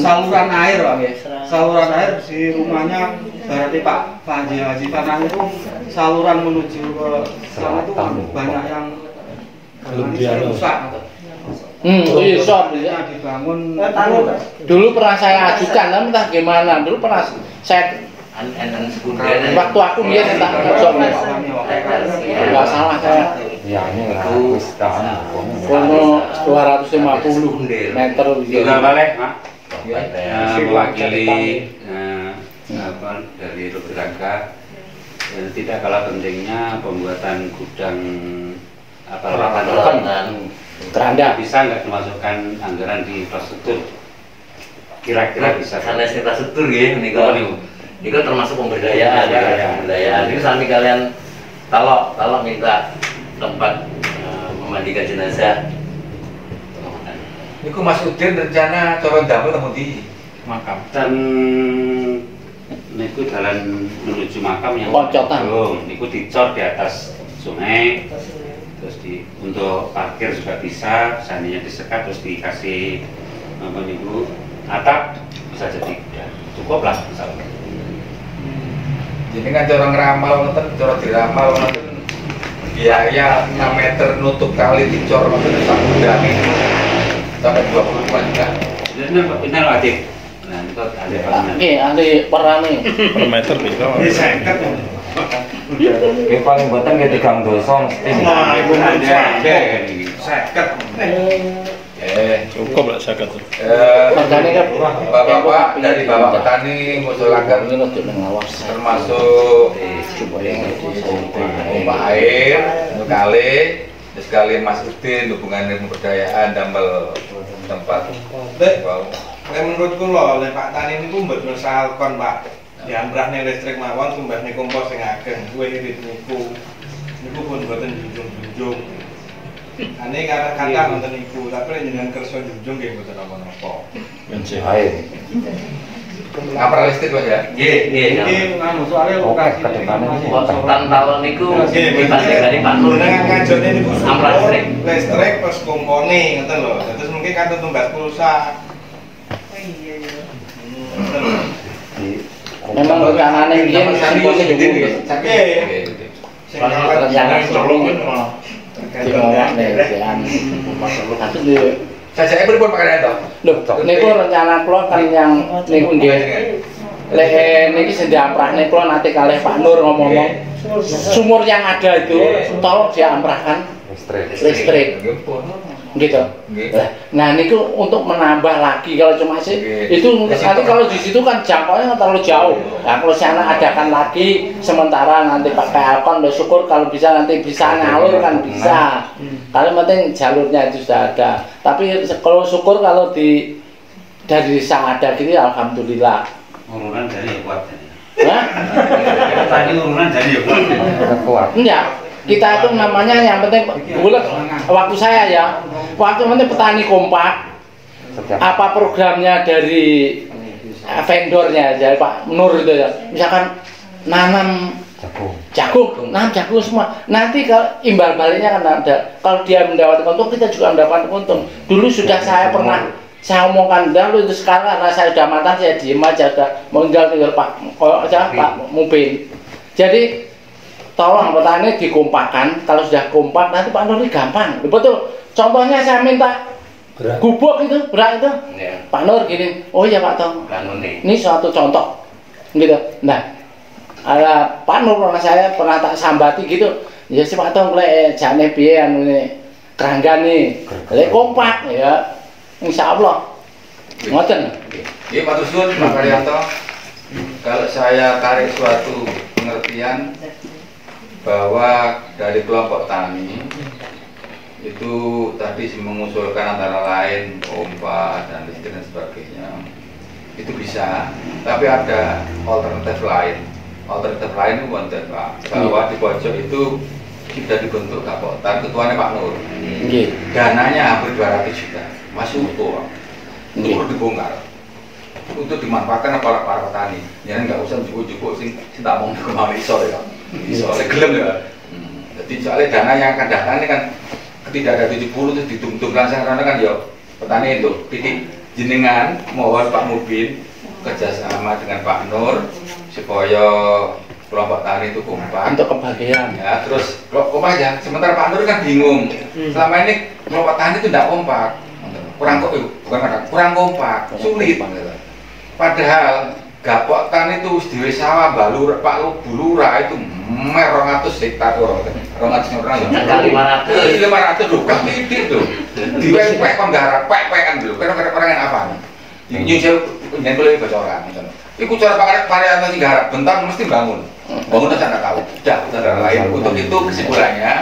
saluran air Pak nggih. Saluran air di rumahnya berarti Pak Pak Haji Tanah itu saluran menuju ke sana itu banyak yang rusak. Hmm, oh iya sob Artinya dibangun etan. Dulu pernah saya ajukan, tapi entah gimana. Dulu pernah saya waktu aku biar entah sob. Enggak salah saya. Ya ini lah, wis tahan. Kono 250 meter gitu. balik, Mak. Ya. Eh, mewakili eh, apa dari Rukun Rangka dan tidak kalah pentingnya pembuatan gudang apa peralatan Keranda. bisa nggak dimasukkan anggaran di infrastruktur kira-kira bisa karena infrastruktur ya Oh, niku. ini termasuk pemberdayaan ya Pemberdayaan. pemberdayaan ini sampai kalian kalau kalau minta tempat eh, memandikan jenazah. Niku Mas Udin rencana cara damel temu di makam. dan niku jalan menuju makam yang Koncotan. belum. Niku dicor di atas sungai terus di untuk parkir juga bisa seandainya disekat terus dikasih apa niku atap bisa jadi udah cukup lah misalnya Jadi kan cara ngeramal ngoten, cara diramal ngoten biaya 6 meter nutup kali dicor gudang ini sampai 20 juta. ini ini lo adik nah itu ada bangunan Oke, ahli perani. Per meter piro? Ini seket. Ini paling buatan kayak tigang dosa mesti. Nah, ibu ini seket. Eh, Cukup lah saya kata. eh, Makanya kan Bapak-bapak dari Bapak Petani ini mengawas termasuk pompa air, untuk kali, terus kali Mas Udin hubungan dengan pemberdayaan damel tempat. Dek, Wow. Nek menurut kula lek Pak Tani niku mboten salkon, Pak. Ya ambrahne listrik mawon tumbasne kompos sing ageng. Kuwi irit niku. Niku pun mboten junjung-junjung. Ane kata-kata ngoten niku, tapi lek jenengan kersa junjung nggih mboten napa-napa. Listrik Mas ya? Nggih, nggih. Iki anu soalnya Oke, lokasi ini. Oh, tekan tahun niku Nggih, dibanding dari Pak Nur Dengan ngajone niku sumur, listrik. listrik plus kompone ngoten lho. Terus mungkin kan tumbas pulsa. Memang rencananya dia Nomor satu simpulnya Udin, dulu. ya? Sakit. Oke. Oke. Kalau rencana bawah nih, jangan. Tapi di Saya saya pripun Pak Karyanto? Loh, niku rencana kula kan yang niku nggih. Lek niki sing diamprahne kula nanti kalih Pak Nur ngomong-ngomong sumur yang ada itu tolong diamprahkan Listrik. listrik gitu. Nah, niku untuk menambah lagi kalau cuma sih itu nanti kalau di situ kan jangkauannya terlalu jauh. Nah, kalau sana adakan lagi sementara nanti pakai alkon, lo syukur kalau bisa nanti bisa ngalur kan bisa. Kalau penting jalurnya itu sudah ada. Tapi kalau syukur kalau di dari desa ada gitu ya alhamdulillah. urunan dari ya kuat Hah? tadi urunan dari ya kuat Kuat. Enggak. Kita itu namanya yang penting bulat waktu saya ya. Waktu penting petani kompak. apa programnya dari vendornya dari Pak Nur itu ya misalkan nanam Jagung. jagung, nanam jagung semua. Nanti kalau imbal baliknya kan ada. Kalau dia mendapatkan untung, kita juga mendapatkan untung. Dulu sudah saya pernah saya omongkan dahulu itu sekarang karena saya sudah matang saya diem aja sudah meninggal tinggal Pak aja Pak Mubin. Jadi tolong petani dikompakkan. Kalau sudah kompak nanti Pak Nur ini gampang. Betul. Contohnya saya minta gubuk itu berat itu Ya, Pak Nur gini. Oh iya Pak Tong. nih. Ini suatu contoh gitu nah ada Pak Nur pernah saya pernah tak sambati gitu ya si Pak Tong lek jane piye anu ini keranggan nih lek kompak ya Insya Allah ngoten Iya Pak Tusun, Pak Karyanto. Kalau saya tarik suatu pengertian bahwa dari kelompok tani. Itu tadi mengusulkan antara lain pompa dan listrik dan sebagainya. Itu bisa. Tapi ada alternatif lain. Alternatif lain itu wonten Pak. Bahwa di pojok itu sudah dibentuk kapotan ketuanya Pak Nur. Nggih dananya hampir 200 juta. Masih utuh Pak. itu Nggih. perlu dibongkar. Untuk dimanfaatkan para para petani. Ya nggak usah cukup-cukup sing tak mau ke mana iso ya iso oleh gelem ya. Hmm. jadi soalnya dana yang akan datang ini kan ketika ada 70 itu ditung-tung langsung. Karena kan ya petani itu titik jenengan mohon Pak Mubin kerjasama dengan Pak Nur supaya kelompok tani itu kompak. Untuk kebahagiaan. Ya terus kompak aja sementara Pak Nur kan bingung. Selama ini kelompok tani itu tidak kompak. Kurang kok eh, bukan kurang kompak sulit. padahal gapok itu wis dhewe sawah balur Pak Lu Bulura itu mer 200 hektar ora 200 orang Kali 500. lima ratus. Lho gak titik lho. Diwepek kon garap pek-pekan lho. Kira-kira orang yang apa nyusul jangan boleh bocoran gitu. Iku cara pakai varian sing garap bentar mesti bangun. Bangun aja nggak tahu. Dah saudara lain. Untuk itu kesimpulannya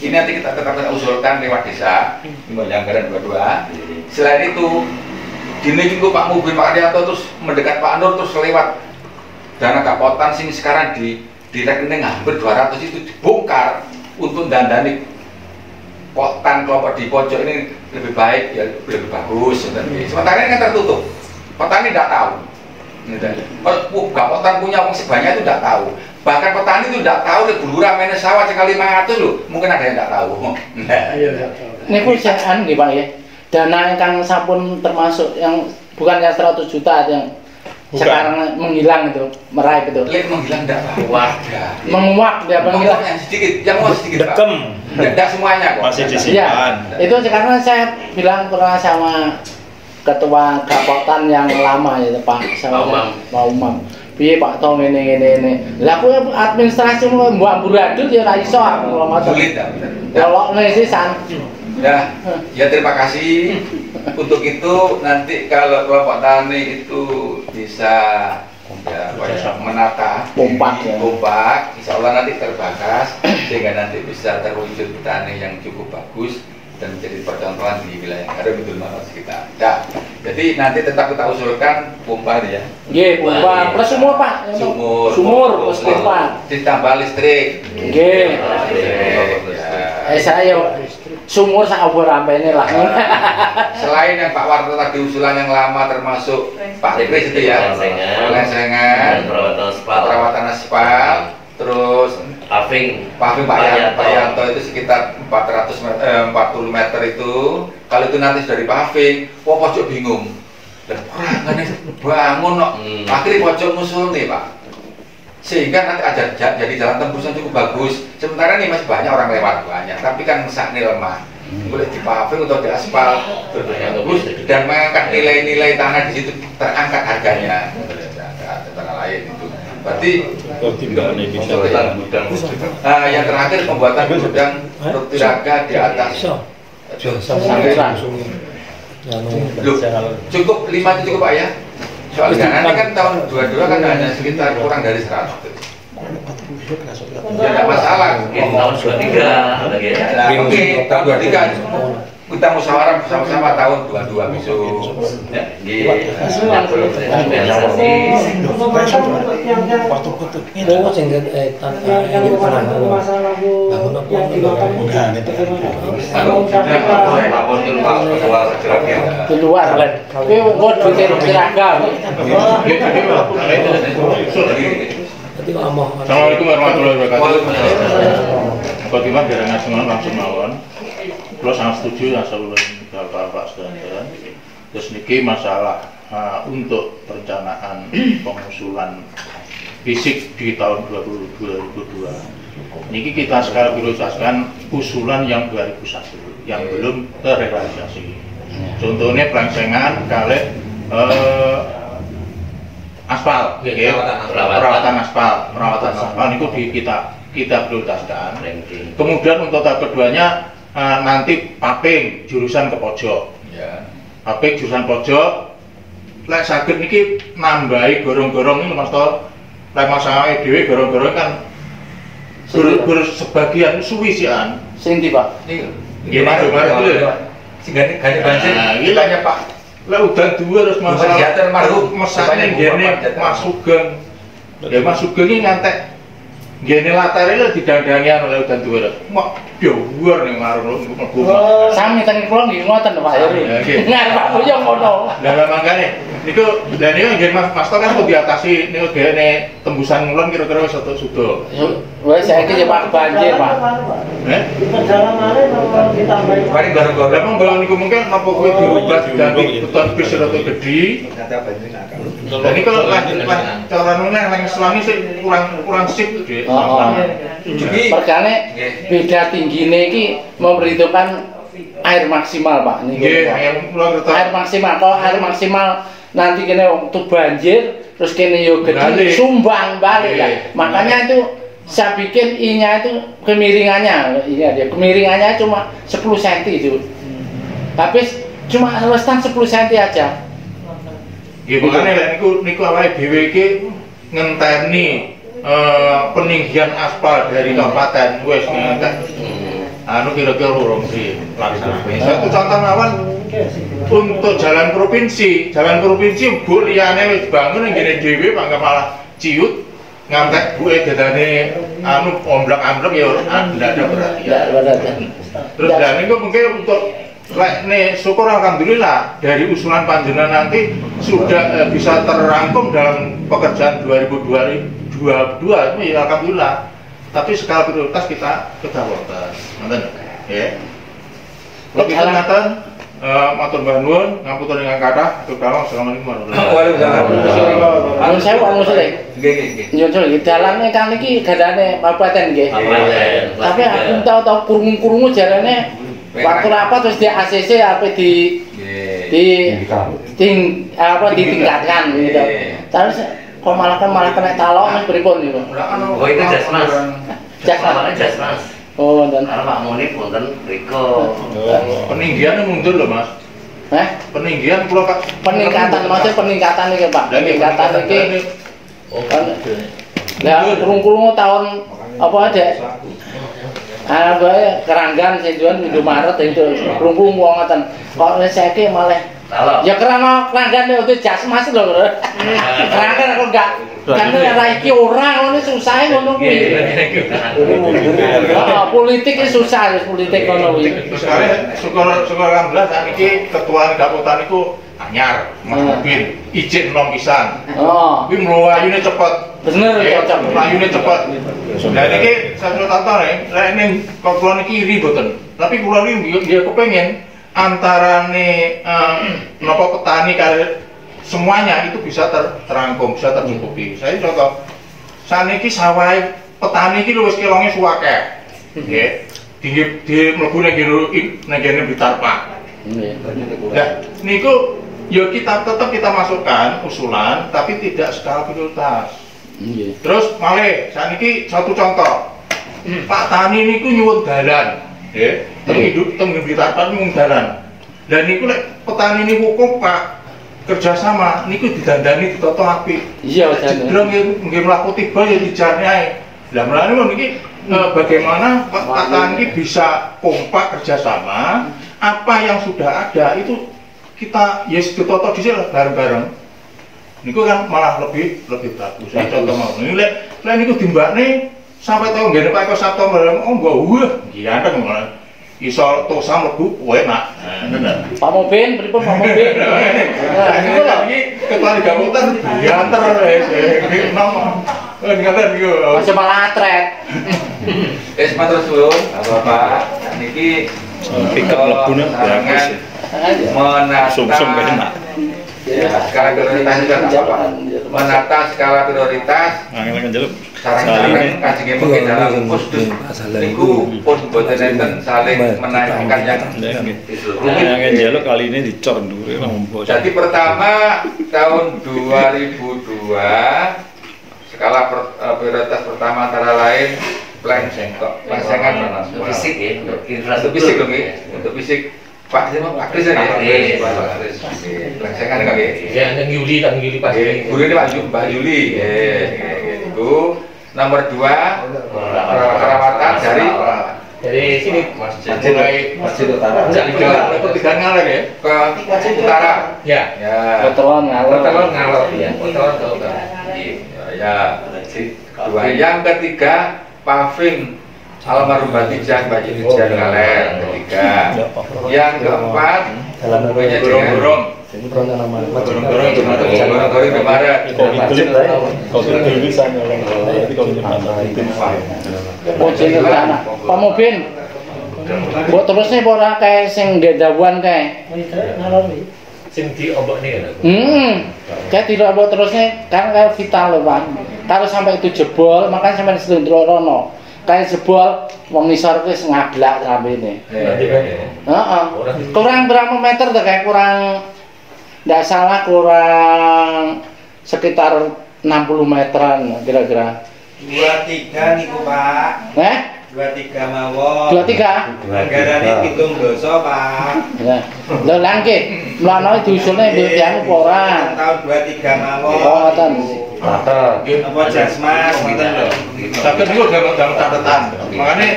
ini nanti kita tetap kita usulkan lewat desa lima anggaran dua-dua. Selain itu dini juga Pak Mubin Pak Arianto terus mendekat Pak Nur terus lewat. Dana kapotan sing sekarang di di rekening hampir 200 itu dibongkar untuk dandani potan kelompok di pojok ini lebih baik ya lebih bagus dan sementara ini kan tertutup. Petani tidak tahu. Oh, punya uang sebanyak itu tidak tahu. Bahkan petani itu tidak tahu nih bulura menes sawah sekali 500 loh. Mungkin ada yang tidak tahu. Nah, Niku saya anu nggih Pak ya. Dana yang sampun termasuk yang bukan yang 100 juta yang Bukan. sekarang menghilang itu, meraih itu. Lek menghilang tidak ada Menguap dia menghilang. yang sedikit yang mau sedikit Pak Dekem tidak semuanya kok masih Ya, disimpan. itu karena saya bilang pernah sama ketua kapotan yang lama ya Pak, sama Pak Umam. Pak Umam. Piye Pak Tom ini ini ini. Lah aku administrasi mau mbok amburadul ya ora iso aku ngomong sulit dah Kalau nih sih san. Ya, ya terima kasih. Untuk itu nanti kalau kelompok tani itu bisa ya, ya, menata Kompak, ya. kompak, insya Allah nanti terbatas sehingga nanti bisa terwujud tani yang cukup bagus dan menjadi percontohan di wilayah ada betul banget kita. Ya, jadi nanti tetap kita usulkan pompa ya, Nggih, pompa plus sumur Pak. sumur, Sumur plus pompa. ditambah listrik. Nggih. Ya. Eh saya sumur sak obor rampene lah. Selain yang Pak Warto tadi usulan yang lama termasuk Pak Kris itu ya, lensengan, Perawatan spal. perawatan aspal, terus Paving. paving Pak Yanto, Yanto. Pak Yanto itu sekitar 400 meter, eh, 40 meter itu. Kalau itu nanti di paving, wah pojok bingung. Dan orang bangun kok. Hmm. Akhirnya pojok musul nih Pak. Sehingga nanti ada ja- jadi jalan tembus yang cukup bagus. Sementara nih masih banyak orang lewat banyak, tapi kan mesaknya lemah. Boleh di paving atau di aspal bagus dan mengangkat nilai-nilai tanah di situ terangkat harganya. Tanah lain itu. Berarti ini. Nah, yang terakhir pembuatan gudang Rutiraga di atas. Loh, cukup lima itu cukup Pak ya? Soalnya nanti kan tahun 22 kan hanya sekitar kurang dari 100 Ya tidak masalah. Mungkin tahun 23 lagi ya. Oke, tahun 23 kita musyawarah bersama-sama tahun 22 besok. Ya, nggih. Yang kok sing eh masalah bangun apa di luar tapi kok duit seragam kok. Assalamualaikum warahmatullahi wabarakatuh. Khotimah dari nasional langsung mawon. Kalau sangat setuju ya sebelum Bapak Pak sedaya. Terus niki masalah uh, untuk perencanaan pengusulan fisik di tahun 2022. Niki kita sekarang prioritaskan usulan yang 2001 yang belum terrealisasi. Contohnya pelangsengan kali eh, aspal, ya, perawatan aspal. perawatan aspal, itu di kita kita prioritaskan. Kemudian untuk tahap keduanya eh, nanti paping jurusan ke pojok, Ya. paping jurusan pojok. Lek saged niki nambahi gorong-gorong ini Mas Tol. Lek masalah dhewe gorong-gorong kan ber, ber sebagian suwisian. sing di pak Nih. Nggih, Mas Umar itu. Sehingga ganti banjir. Nah, iya. Tanya Pak. Lah udan dua terus Bapak masalah Jateng marhum. Bapak Jateng. Mas Sugeng. Ya Mas Sugeng ngantek ngene latare lho didandani oleh udan dua. Mak dhuwur ning marung mlebu. sami teng kula nggih ngoten Pak Heru Ya, ngarep aku yo ngono Lah lah mangkane niku lha niku nggih Mas Mas kan kudu diatasi niku dhene tembusan ngulon kira-kira wis soto sudo. wes saiki yo Pak banjir Pak Eh? Perjalanan kalau ditambahin Paling baru-baru. Lah mong kalau niku mungkin napa kuwi dirubah diganti beton bis rada gedhi. Dan ini kalau lah lah cara nuna yang Islam ini sih kurang kurang sip deh. Oh, oh. Jadi perkane beda tinggine iki memperhitungkan air maksimal Pak. Nggih, pulang air kereta. maksimal. Kalau air maksimal nanti kene waktu banjir terus kene yo gede sumbang balik ya. Iya. makanya itu saya bikin inya itu kemiringannya. Iya dia kemiringannya cuma 10 cm itu tapi cuma lesan 10 cm aja Nggih, makanya lek niku niku awake dhewe iki ngenteni eh, peninggian aspal dari kabupaten. Wis ngentek anu kira-kira urung dilaksanakan. Satu contoh mawon untuk jalan provinsi, jalan provinsi bu liyane wis bangun ngene dhewe bangga malah ciut ngantek buke dadane anu omblak-amblek ya ah, ndak ada perhatian. berada Terus dan ini mungkin untuk lek nih syukur alhamdulillah dari usulan panjenengan nanti sudah eh, bisa terangkum dalam pekerjaan 2022 itu ya alhamdulillah. Tapi skala prioritas kita kita wonten. Ngoten ya. Lebih Jalan. ngeten eh matur mbah nuwun ngapunten ingkang kathah terutama assalamualaikum warahmatullahi Waalaikumsalam. anu saya anu sering Nggih, nggih, nggih. Nyun sewu dalane kan iki gadane kabupaten nggih tapi aku tahu-tahu kurungu-kurungu jarane waktu rapat terus di ACC apa di Nggih. di ting apa ditingkatkan gitu. Terus kok malah kan malah kena talong mas pripun gitu. Oh itu jasmas. Jasmas. Jasmas. Oh dan Karena Pak Muni punten Riko. Peninggian mundur loh Mas. eh Peninggian kula Kak. peningkatan maksudnya peningkatan iki Pak. Dan ini Peningkatan iki kan ya kurung-kurung tahun apa ada Ah, bae keranggan sing jual minggu Maret itu kurung-kurung wong ngoten. Kok saiki malah Kalau. Ya karena pelanggan itu jasmas lho. Keranggan aku enggak kan ora iki ora ngono susah ngono kuwi. Ah, politik iki susah wis politik ngono kuwi. Sekarang syukur syukur alhamdulillah saat ini ketua daputan itu anyar Mas Hmm. Izin nom pisan. Oh, Tapi melayune cepet. bener Ya, cocok. Melayune cepet. Dan ini saya sudah tonton ya, lek ning kok kula niki iri boten. Tapi kula niki dia kepengen antarane eh, napa petani kali semuanya itu bisa ter, terangkum, bisa tercukupi. Saya contoh saniki sawah petani iki lho wis kelonge suwake. Nggih. Di di kene ning kene Blitar Pak. Nah, niku ya kita tetap kita masukkan usulan tapi tidak skala prioritas. Nggih. Terus malih saniki satu contoh. Pak Tani niku nyuwun dalan, nggih. Teng hidup teng Blitar nyuwun dalan. Dan niku lek petani niku kompak kerjasama niku didandani ditoto apik. Iya, jan. Jeblong nggih mlaku tiba ya dijarne ae. Lah mulane niki eh, bagaimana Pak Pak Tani iki bisa kompak kerjasama apa yang sudah ada itu kita ya ditoto di sini bareng-bareng. Niku kan malah lebih lebih bagus. Ini contoh mau. Ini lek lek niku dimbakne sampai tahu nggak Pak Eko Sabto bareng oh enggak wah ganteng malah. Iso tosam lebu enak. Nah, bener. Pak Mobin, pripun Pak Mobin? Nah, niku lho. Ini ketua Liga Putar diantar wis. Iki nama. Eh ngaten niku. Masih malah atret. Wis matur suwun, Bapak. Niki Pickup lebune bagus menata. Sum-sum enak. ya, skala prioritas nggak apa-apa. Menata skala prioritas. Angel kan jaluk. sarang-sarang kajenge mungkin dalam khusus. niku pun boten enten saling menanyakan yang Angel jaluk kali ini dicor dulu. Jadi pertama tahun 2002 skala per- eh, prioritas pertama antara lain plan sengkok, Untuk fisik ya, untuk fisik untuk fisik Pak Siapa? Pak Kris ya? Pak Kris. Pak Kris. Pelaksanaan kan nggih. Ya, yang Yuli kan Yuli pasti. Nggih, guru ini Pak Ju- Pak nggih, Ibu. Nomor dua perawatan dari Dari sini Mulai Masjid Utara. Tiga, tiga ngalir ya. ke utara. Ya. Ya. Betulan ngalor. Betulan ngalor ya. Betulan ke utara. Ya. Dua. Yang ketiga paving almarhum Batijah Mbak Ngaler ketiga. Yang keempat. Jadi kalau Oh, jenenge anak. Pak Mobin. Mbok terusne apa ora kae sing gendawan kae? Sing diombok nih kan. Hmm. Kayak tidak mbok terusne kan kayak vital lho, Pak. Kalau sampai itu jebol, makanya sampai selindro rono. Kayak jebol wong ngisor wis ngablak rambene. Kan ya. Heeh. Kurang berapa meter tuh kayak kurang nggak salah kurang sekitar 60 meteran kira-kira. dua tiga niku pak Eh? dua tiga mawon Dua tiga? anggarannya pitung dosa pak Ya. Lho langke, mlano diusulne mbek tiyang apa ora? tahun dua tiga mawon Oh, ngoten. Apa jasmas gitu loh. Tapi itu dalam dalam catatan. Makanya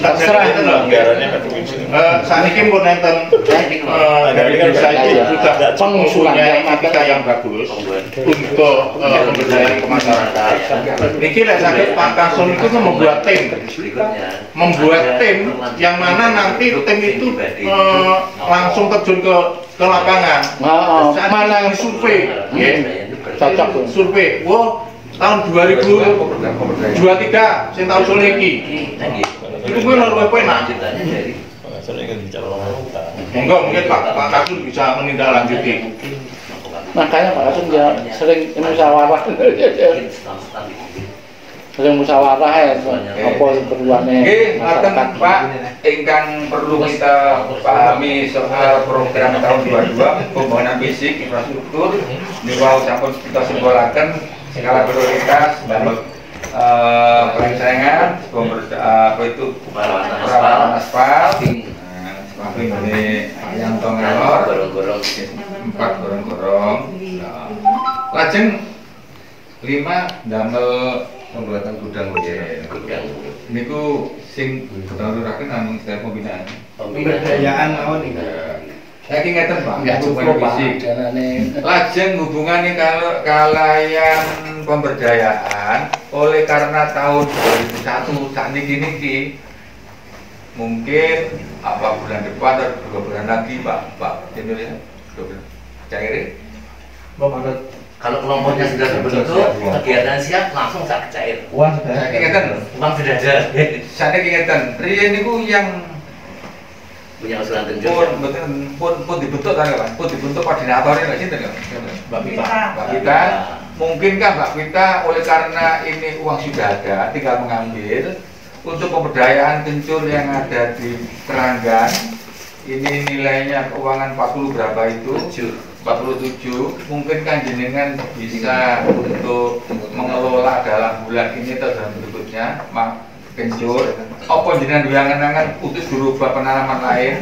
Terserah. itu loh. Eh, saat ini pun nonton eh, dari desa itu sudah Pengusulan yang etika yang bagus untuk eh, pemberdayaan masyarakat. Niki lek sakit Pak Kasun itu membuat tim, membuat tim yang mana nanti tim itu eh, langsung terjun ke ke lapangan. Heeh. Saat Mana ini survei, ya. Cocok survei. Wah, tahun 2023 sing tahun sore iki. Itu gue lalu apa enak? Enggak mungkin Pak Pak Kasun bisa menindaklanjuti. Makanya Pak Kasun ya sering musyawarah. Sering musyawarah ya apa ngaten masyarakat. Pak, ingkang perlu kita pahami soal program tahun 22 pembangunan fisik infrastruktur niku sampun kita simbolaken skala prioritas damel eh perencanaan eh, apa itu? Perawatan aspal. Nah, ini yang tongalor Gorong-gorong. empat gorong-gorong. Nah, lajeng lima damel Pembuatan gudang Nggih. Gudang. niku sing daluraken namung setiap pembinaan. pemberdayaan mawon nih Saya ngeten Pak, Enggak hubungan cukup Pak, fisik. Lajeng hubungannya kalau kalayan pemberdayaan oleh karena tahun 2001 saat niki niki mungkin apa bulan depan atau dua bulan lagi Pak Pak Jenur ya dua bulan cair Kalau kelompoknya sudah terbentuk, kegiatan siap langsung saya cair. saya ngeten Uang sudah ada. saya ngeten Rian niku yang Punya usulan tunjuk. pun betul pun pun dibentuk kan Pak. Pun dibentuk koordinatornya nggak sih nggak Mbak Pita. Mbak Pita mungkinkah Mbak Pita oleh karena ini uang sudah ada tinggal mengambil untuk pemberdayaan kencur yang ada di Keranggan ini nilainya keuangan 40 berapa itu 47 mungkin kan jenengan bisa untuk mengelola dalam bulan ini atau dalam berikutnya. Mak kencur. Apa jenengan biangan-angan untuk berubah penanaman lain.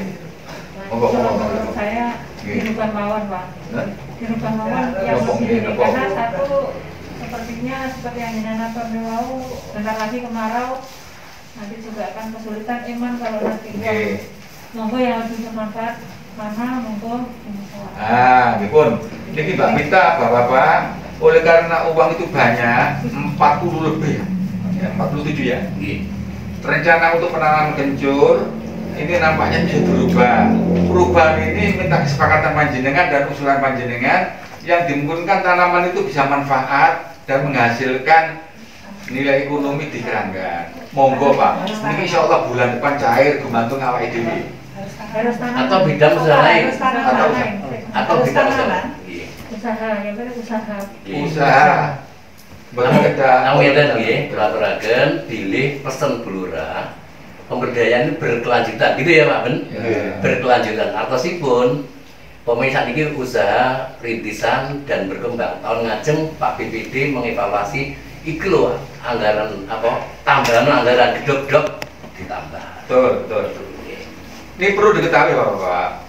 Monggo monggo saya kehidupan mawon pak. Kehidupan mawon yang Ngomong, begini. Ngomong. karena satu sepertinya seperti yang jenengan mau bentar lagi kemarau. Nanti juga akan kesulitan iman kalau nanti monggo yang lebih bermanfaat mana monggo. Nah, dipun. Niki Mbak Mita, Bapak-bapak, oleh karena uang itu banyak, 40 lebih. Ya, 47 ya. Rencana untuk penanaman kencur ini nampaknya bisa berubah. Perubahan ini minta kesepakatan panjenengan dan usulan panjenengan yang dimungkinkan tanaman itu bisa manfaat dan menghasilkan nilai ekonomi di keranggan. Monggo Pak, ini insya Allah bulan depan cair gumantung awal ini. Atau bidang usaha lain. Atau- lain. atau bidang usaha lain. Iya. Usaha, ya benar usaha. Usaha. Bekerja. Namun ya dan beraturaken pilih pesen bulura pemberdayaan ini berkelanjutan gitu ya Pak Ben? Iya. Berkelanjutan. Artosipun pemirsa ini usaha rintisan dan berkembang. Tahun ngajeng Pak BPD mengevaluasi iki lho anggaran apa tambahan anggaran gedok-gedok ditambah. Betul, betul. Ini perlu diketahui Bapak.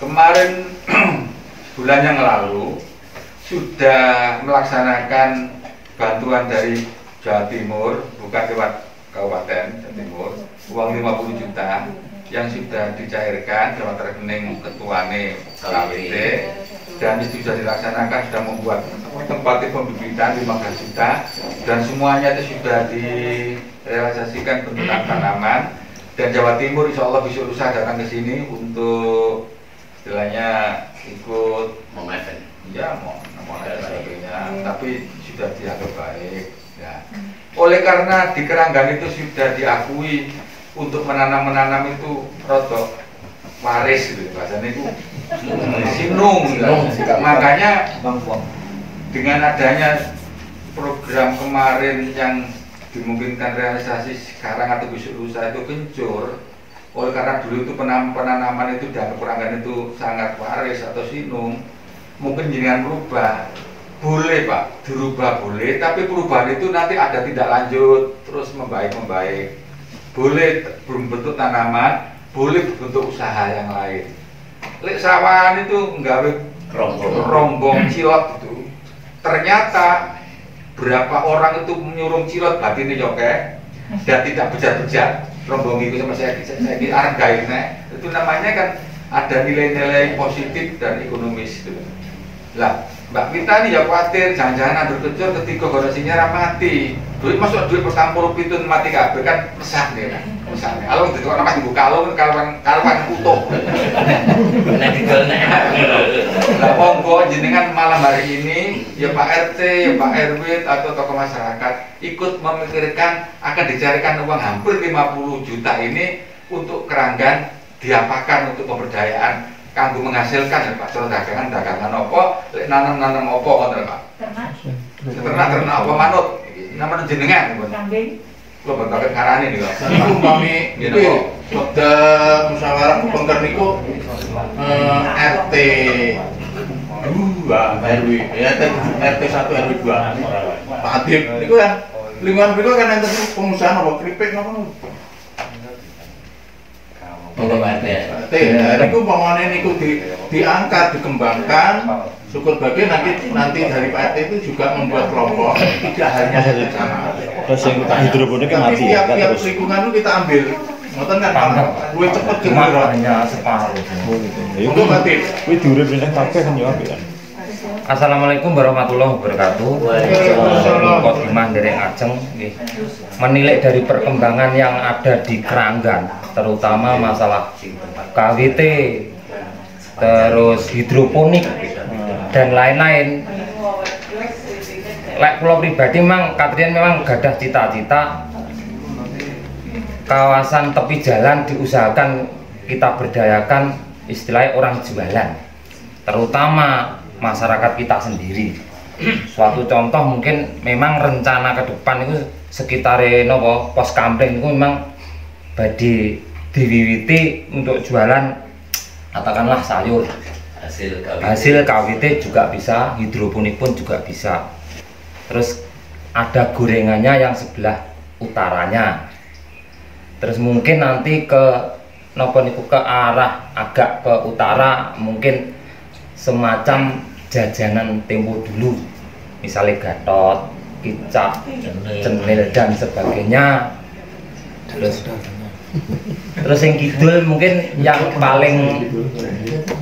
Kemarin bulan yang lalu sudah melaksanakan bantuan dari Jawa Timur, bukan lewat Kabupaten Jawa Timur, uang 50 juta yang sudah dicairkan lewat rekening ketuane KWT dan itu sudah dilaksanakan sudah membuat tempat pembibitan 15 juta. Dan semuanya itu sudah direalisasikan bentukan tanaman dan Jawa Timur insya Allah bisa lusa datang ke sini untuk istilahnya ikut Memaafkan. ya mau mau dan sebagainya. Tapi sudah dianggap baik ya. Oleh karena di Keranggan itu sudah diakui untuk menanam-menanam itu rotok waris gitu bahasanya itu sinung. gitu. makanya dengan adanya program kemarin yang dimungkinkan realisasi sekarang atau besok lusa itu kencur. Oleh karena dulu itu penanam penanaman itu dan kekurangan itu sangat waris atau sinung mungkin jangan berubah boleh pak dirubah boleh tapi perubahan itu nanti ada tidak lanjut terus membaik membaik boleh belum bentuk tanaman boleh berbentuk usaha yang lain. Lek sawan itu nggawe Rombong. rombong cilot itu ternyata berapa orang itu menyuruh cilot batin ini oke. Dan tidak bejat-bejat. Rombong itu sama saya saya, ini hargai itu namanya kan ada nilai-nilai positif dan ekonomis itu. Lah Mbak kita nih ya khawatir jangan-jangan ada kecil ketika donasinya ramati duit masuk duit pertampur itu mati kabeh kan pesan deh kan pesan kalau itu orang masih buka lo kalau kalau kan utuh. Nek digel nek. Lah monggo jenengan malam hari ini ya Pak RT, ya Pak RW atau tokoh masyarakat ikut memikirkan akan dicarikan uang hampir 50 juta ini untuk keranggan diapakan untuk pemberdayaan kanggo menghasilkan ya Pak cara dagangan dagangan apa lek nanam-nanam apa ngoten Pak. Ternak, ternak ternak apa manut nama jenengan pun kambing. lo bentuk ngarani nih kok Niku umpami Gitu, itu Pak. wekdal musyawarah kepengker niku eh, RT dua RW ya RT 1 RW 2 Pak Adib niku kan lingkungan niku kan enten pengusaha apa keripik napa niku Monggo Pak RT ya. RT ya niku umpamane niku di, diangkat dikembangkan syukur bagai nanti nanti dari Pak RT itu juga membuat kelompok tidak hanya satu sama Terus yang hidroponiknya tapi mati ya, tiap tiap terus. lingkungan itu kita ambil ngoten kan luwih cepet Cuma gitu hanya separuh. Ya Monggo Pak Adib kuwi diurip kabeh kan ya kan. Assalamualaikum warahmatullahi wabarakatuh. Waalaikumsalam. Dari Aceng. nggih. Menilai dari perkembangan yang ada di Keranggan, terutama masalah KWT, terus hidroponik dan lain-lain. Lek pulau pribadi memang Katrian memang gadah cita-cita. Kawasan tepi jalan diusahakan kita berdayakan istilahnya orang jualan. Terutama masyarakat kita sendiri. Suatu contoh mungkin memang rencana ke depan itu sekitar nopo pos kampling itu memang badi diwiwiti untuk jualan katakanlah sayur Hasil kawin. hasil KWT juga bisa hidroponik pun juga bisa. Terus ada gorengannya yang sebelah utaranya. Terus mungkin nanti ke nopo niku ke arah agak ke utara mungkin semacam jajanan tempo dulu. Misalnya gatot kicap cenil dan sebagainya. Terus Terus yang kidul mungkin yang paling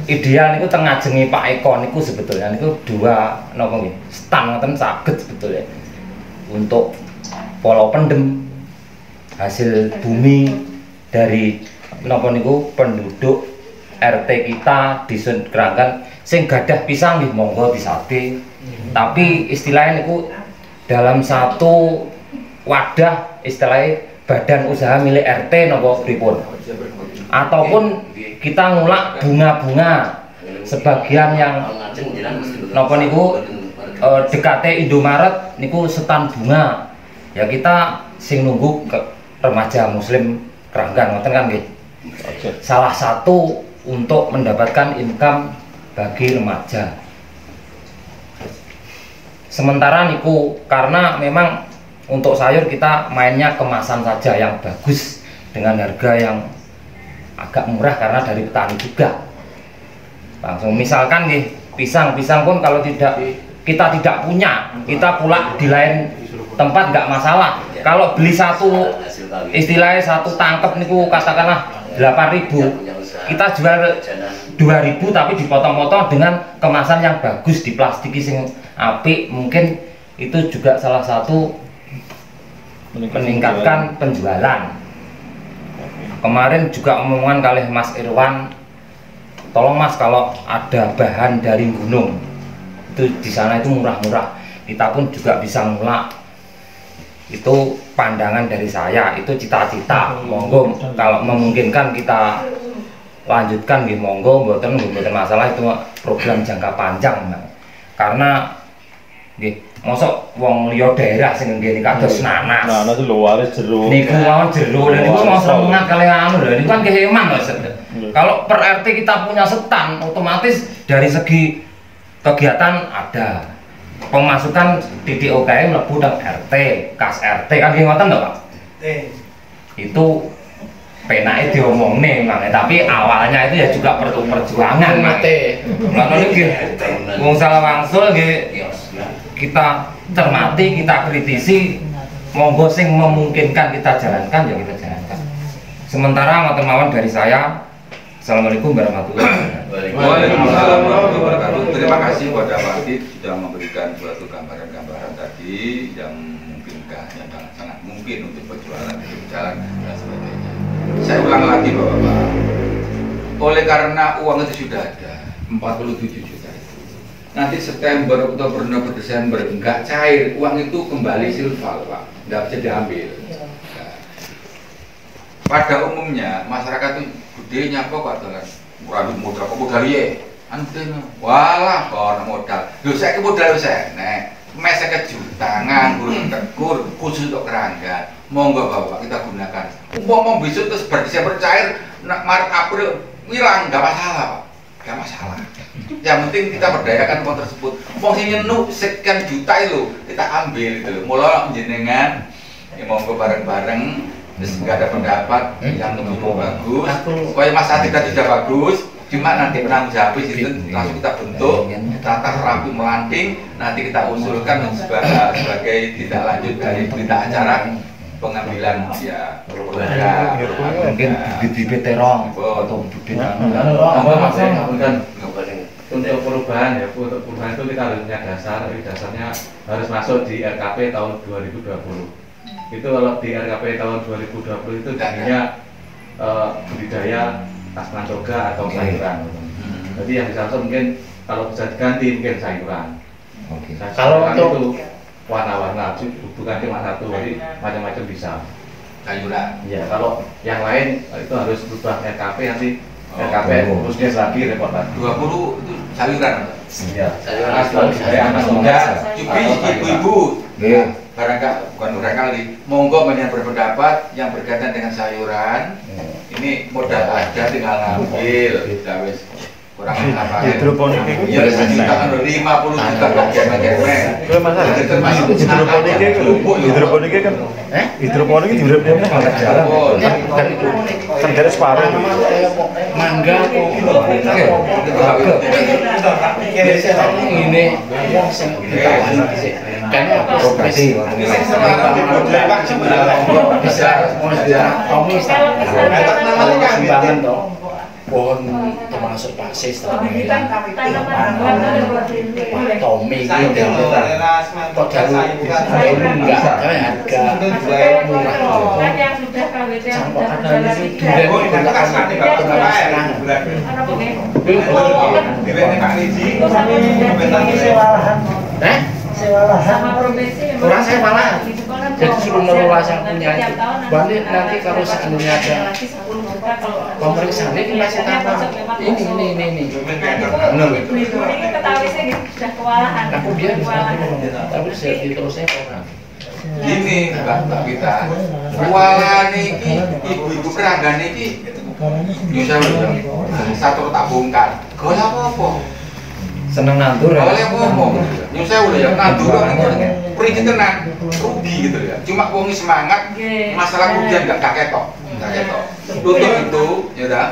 ideal niku teng ngajengi Pak Eko niku sebetulnya. Niku dua napa nggih? Stang ngoten saged sebetulnya. Untuk polo pendem hasil bumi dari napa niku penduduk RT kita di Keranggan sing gadah pisang nggih monggo disate. Tapi istilahnya niku dalam satu wadah istilahnya badan usaha milik RT nopo pripun? Ataupun kita ngulak bunga-bunga sebagian yang nopo niku eh, dekate Indomaret niku setan bunga. Ya kita sing nunggu ke remaja muslim keranggan ngoten kan nggih? Salah satu untuk mendapatkan income bagi remaja. Sementara niku karena memang untuk sayur kita mainnya kemasan saja yang bagus dengan harga yang agak murah karena dari petani juga. Langsung misalkan nih pisang pisang pun kalau tidak kita tidak punya kita pula di lain tempat nggak masalah. Kalau beli satu istilahnya satu tangkep niku katakanlah 8000 kita jual 2000 tapi dipotong-potong dengan kemasan yang bagus di plastik sing apik mungkin. Itu juga salah satu meningkatkan penjualan. kemarin juga omongan kali Mas Irwan tolong Mas kalau ada bahan dari gunung itu di sana itu murah-murah. Kita pun juga bisa ngulak itu pandangan dari saya itu cita-cita. Monggo kalau memungkinkan kita lanjutkan di monggo mboten mboten masalah itu program jangka panjang karena nggih mosok wong liya daerah sing ngene kados nanas. Nah, nasi luar jeruk. niku mawon jero lha niku mau serengat kali anu lho. Niku kan keheman Mas kalau per RT kita punya setan otomatis dari segi kegiatan ada. Pemasukan titik OKM mlebu nang RT kas RT kan nggih ngoten lho Pak? Itu penake diomongne mang. Tapi awalnya itu ya juga perlu perjuangan mate. Ngono nggih. Wong salah wangsul nggih kita cermati kita kritisi monggo sing memungkinkan kita jalankan ya kita jalankan sementara ngoten mawon dari saya Assalamualaikum warahmatullahi wabarakatuh Waalaikumsalam warahmatullahi wabarakatuh. Terima kasih kepada Pak Adit sudah memberikan suatu gambaran-gambaran tadi yang memungkinkan, yang sangat, sangat mungkin untuk berjualan, untuk berjalan dan sebagainya. Saya ulang lagi Bapak-Bapak, oleh karena uang itu sudah ada, 47 juta. Nanti September, Oktober, November, Desember enggak cair, uang itu kembali silval Pak, enggak bisa diambil. Nah, pada umumnya masyarakat itu gedenya kok Pak? Dolan Waduh modal kok modal ye ante walah kono modal. Lho saya ke modal saya? Nek mes seket juta nganggur tekur khusus untuk kerangga. Monggo bapak kita gunakan. Umpama besok terus berdesember cair Maret April hilang nggak masalah pak. Nggak masalah yang penting kita berdayakan uang tersebut uang sing nyenu sekian juta itu kita ambil itu loh mula jenengan ya monggo bareng-bareng terus nggak ada pendapat yang mendukung bagus supaya Mas Ati tadi sudah bagus cuma nanti penanggung jawab itu langsung kita bentuk tata rapi melanting nanti kita usulkan sebagai, sebagai tidak lanjut dari berita acara pengambilan ya program mungkin bibit-bibit terong atau bibit anu Apa ngapunten untuk perubahan ya untuk perubahan itu kita harus punya dasar. Tapi dasarnya harus masuk di RKP tahun 2020 itu kalau di RKP tahun 2020 itu jadinya eh, budidaya tasman toga atau sayuran. Jadi yang bisa mungkin kalau bisa diganti mungkin sayuran. Sayuran Kalau untuk- itu warna-warna bukan cuma satu jadi macam-macam bisa. Sayuran. Iya, kalau yang lain itu harus berubah RKP nanti Oh, RKP oh. terus lagi. Repot lagi. 20 itu sayuran. Iya. sayuran. Saya enggak ibu ibu-ibu. Barangkali bukan barangkali. Monggo yang berpendapat yang berkaitan dengan sayuran. Ini modal ada tinggal ngambil ya wis kurang apa? Hidroponik itu ya wis juta kan 50 juta gemek-gemek Kowe masalah. Hidroponik itu kan hidroponik kan hidroponik itu hidroponik kan ada jalan. Kan dari separuh. mangga ini Progresi. bisa toh pohon termasuk Pak Sis Tommy kok enggak tapi harga murah kan Sampai durian Oh, itu kan Pak Sama Orang saya malah. kan jadi kalau hasil ngelola yang nanti punya itu nanti balik kita nanti kalau seandainya ada lagi 10 juta kalau pemeriksaan ini tambah pojok memang ini ini ini ini Nah, itu ini ketahui saya gitu sudah kewalahan aku biar bisa kewalahan tapi saya diterusnya orang Gini, Mbak Mbak kita. Kuala niki ibu-ibu keranggan niki bisa lho. Satu tak bongkar. Golek apa? Seneng nandur ya Golek apa? Nyusa udah ya nandur niku perigi tenan. Rugi gitu ya. Cuma wong semangat masalah kerugian enggak enggak ketok. Enggak ketok. Untuk itu, ya udah.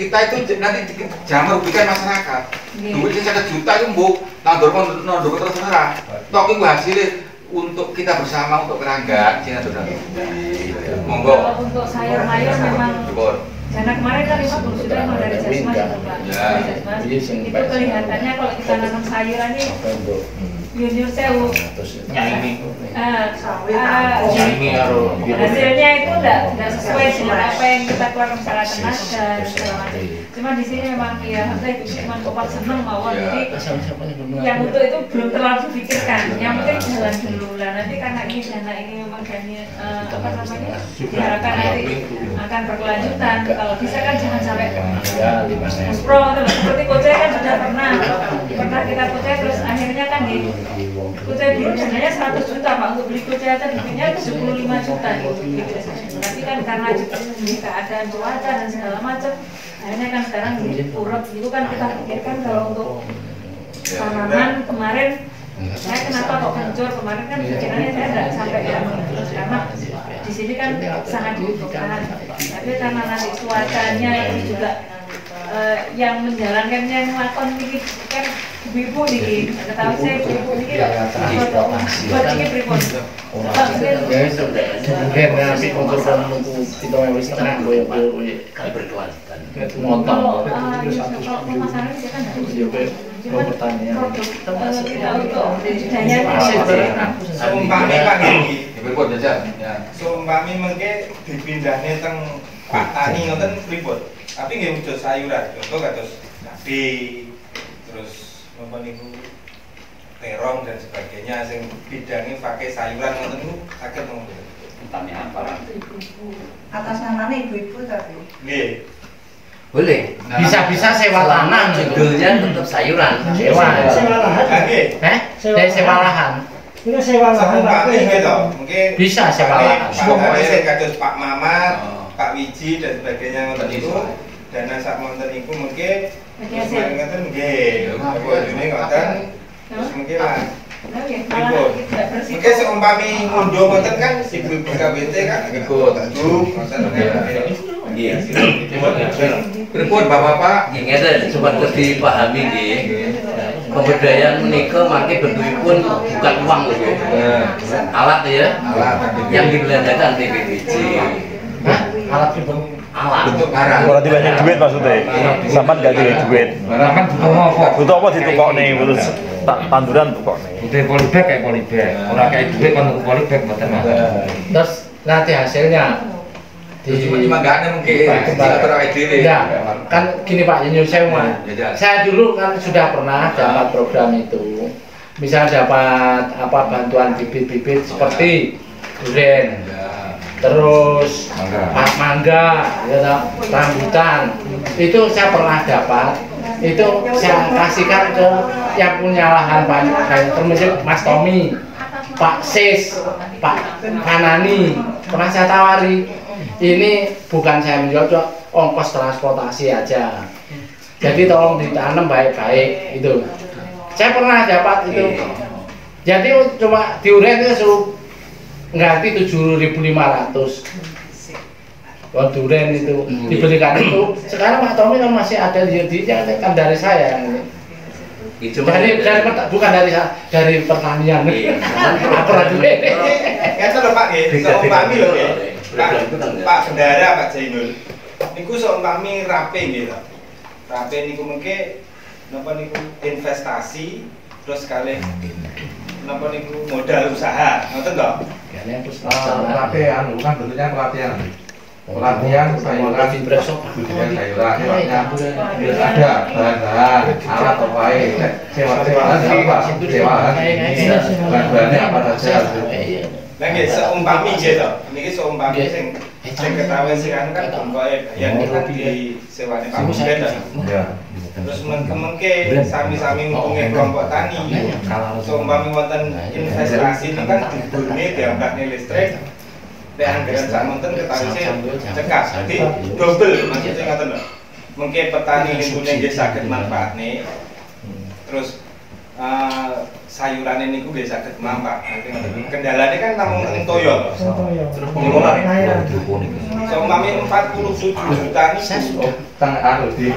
Kita itu nanti di- jangan merugikan masyarakat. Oke. Duit sing 1 juta itu mbok nandur pun nandur terus terserah. Tok iku hasilnya untuk kita bersama untuk keranggan sini tuh Monggo. untuk sayur mayur memang. Karena kemarin kan 50 juta emang dari Jasmas itu Pak. Ya. Dari Jasmas. Itu kelihatannya kalau kita nanam sayuran nih junior sewu. Nyanyi. Eh, eh, Nyanyi karo hasilnya itu enggak enggak sesuai dengan apa yang kita keluarkan secara tenaga dan segala macam. Cuma di sini memang ya ibu cuma kopak seneng mawon jadi yang untuk itu belum terlalu dipikirkan. Yang penting jalan dulu lah. Nanti karena ini dana ini memang dana eh, apa namanya diharapkan nanti akan berkelanjutan. Kalau bisa kan jangan sampai ya lima Pro loh. seperti Kocai kan sudah pernah. Pernah kita Kocai terus akhirnya kan di Kocai dulu dananya 100 juta pak. Untuk beli Kocai aja bikinnya 75 juta gitu, tapi kan karena keadaan cuaca dan segala macam akhirnya kan sekarang di urut itu kan kita pikirkan kalau untuk tanaman kemarin saya kenapa kok hancur kemarin kan pikirannya saya tidak sampai yang terus karena di sini kan sangat dibutuhkan. tapi karena nanti cuacanya itu juga eh, yang menjalankannya yang melakukan ini kan ibu-ibu nih ketahui saya ibu-ibu ini buat ini pripun mungkin nanti kita yang tenang. Gue gue Kali berkelanjutan. montong kalau eh, dia kan ya pertanyaan produk eh, Pak Gigi. Ya. Dipindahne teng Pak Tani ngoten pripun. Tapi nggih wujud sayuran, contoh kados cabe, terus napa niku terong dan sebagainya sing bidangnya pakai sayuran ngoten niku saged monggo. Pertanyaan para atas namanya ibu-ibu tapi Nggih. Boleh. Bisa-bisa sewa tanah gitu. Judulnya tetap sayuran. Sewa. Sewa lahan. Nggih. Eh? Dari sewa lahan. Itu sewa lahan. Seumpami gitu, mungkin Bisa sewa lahan. Pak Tani sing kados Pak Mamat, Pak Wiji dan sebagainya ngoten niku dana sak monten iku mungkin terus mari ngoten nggih. Bojone ngoten terus mungkin lah Ibu. Mungkin seumpami ngunduh ngoten kan ibu-ibu KBT kan ikut ngundung ngoten Iya. Pripun Bapak-bapak? Nggih ngeten coba terus dipahami nggih. Pemberdayaan menika mangke bentukipun bukan uang lho. Bu. Alat ya. Alat. Yang dibelanjakan TPBJ. Alat itu Alat. Bentuk barang. Kalau banyak duit maksudnya, sampan gak duit duit. Barang kan butuh apa? Butuh apa ditukok nih, butuh ta- tanduran tukok nih. Butuh polybag kayak polybag. Orang kayak duit kan tuku polybag mboten Mas. Terus nanti hasilnya di Cuma cuma enggak ada mungkin awake dhewe. Ya, kan gini Pak Yunus saya mah. Ya, ya. Saya dulu kan sudah pernah dapat program itu. Misal dapat apa bantuan bibit-bibit seperti durian, terus pas mangga, ya rambutan. Itu saya pernah dapat. Itu saya kasihkan ke yang punya lahan banyak, termasuk Mas Tommy, Pak Sis, Pak Kanani. Pernah saya tawari. Ini bukan saya menjual, ongkos transportasi aja. Jadi tolong ditanam baik-baik itu. Saya pernah dapat itu. Jadi cuma diuren itu suruh ganti 7.500. Kalau durian itu diberikan itu, sekarang Pak Tommy kan masih ada di dia kan dari saya yang ini. dari dari bukan dari dari pertanian. Aku lagi. Kan lho Pak nggih, seumpami lho nggih. Pak Pak Bendara Pak Jainul. Niku seumpami rape nggih to. Rape niku mengke napa niku investasi terus kali napa niku modal usaha. Ngoten to? Tapi anu kan bentuknya pelatihan. Pelatihan sayuran, budidaya sayuran, sifatnya ada bahan-bahan, alat terbaik, sewa-sewaan apa, sewaan, bahan-bahannya apa saja. Lah nggih seumpami nggih to. Niki seumpami sing sing ketahui sing anu kan bengkoke yang niku di sewane Pak. Ya. Terus mengke sami-sami ngomongin kelompok tani. Seumpami wonten investasi ini kan diambakne listrik. Nek anggaran sak monten ketahui sing cekak. Jadi double maksudnya ngoten lho. Mengke petani niku nggih saged manfaatne. Terus eh, sayuran ini gue bisa saged mampak. Kendalanya kan namung teng toyo. Terus pengolahan. Seumpami 47 juta niku. Tang anu di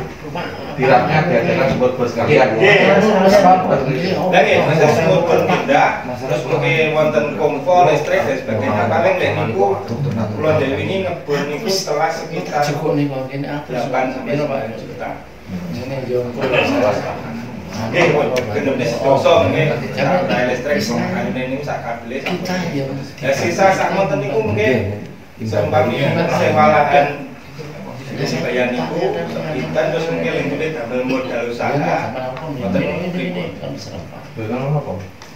tiraknya diadakan sumber bos kalian. Lah nggih, masa sumur pindah, terus mungkin wonten kompor, listrik dan sebagainya. Paling lek niku kula dhewe ini ngebun niku setelah sekitar Cukup nih kalau ini apa? 8 sampai 9 juta. Ini yo. Nggih, nggih. Saluran listrik niku sak Kita yo. Lah sisa sak niku bayar niku kita terus mungkin modal usaha. Niku. pripun.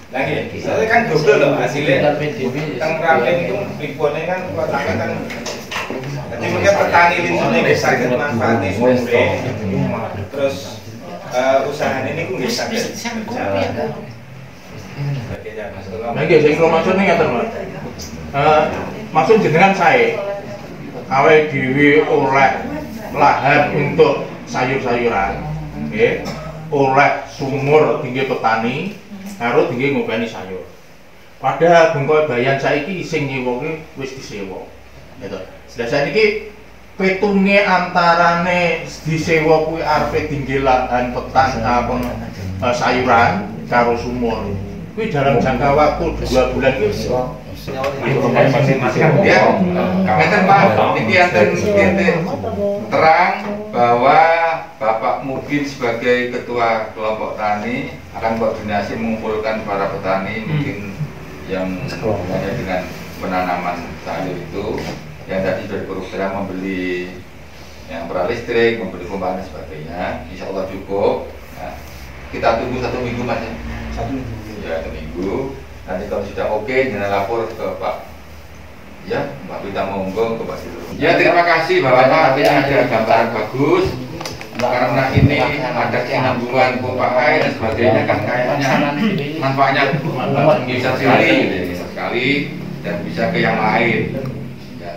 Lah nggih, soalnya kan double loh hasilnya. Teng ramen itu kan kan jadi mungkin petani manfaatnya sumure. Terus eh, usahanya ini nggih saged berjalan. Nah, iki sing kula maksud ning ngaten, Mas. Eh, maksud jenengan saya awake dhewe oleh lahan untuk sayur-sayuran, nggih. Oleh sumur tinggi petani, karo tinggi ngopeni sayur. Padahal bengkoe bayan saiki sing nyewoke wis disewa. Gitu. Lah saiki petune antarane disewa kuwi arepe tinggi lahan petan apa eh, sayuran karo sumur. Kuwi dalam jangka waktu dua bulan. Kuwi Ya, ngeten Pak, niki enten terang bahwa Bapak mungkin sebagai ketua kelompok tani akan koordinasi mengumpulkan para petani mungkin yang hanya dengan penanaman sayur itu yang tadi sudah berusaha membeli yang listrik, membeli pompa dan sebagainya, insya Allah cukup. Nah, kita tunggu satu minggu mas ya. Satu minggu. Ya, satu minggu. Nanti kalau sudah oke, jangan lapor ke Pak Ya, Mbak Pita monggo ke Pak Sidur. Ya, terima kasih Bapak. Ini ada gambaran bagus. Karena ini ada kesinambungan pompa air dan sebagainya kan kayaknya manfaatnya bisa sekali, bisa sekali dan bisa ke yang lain.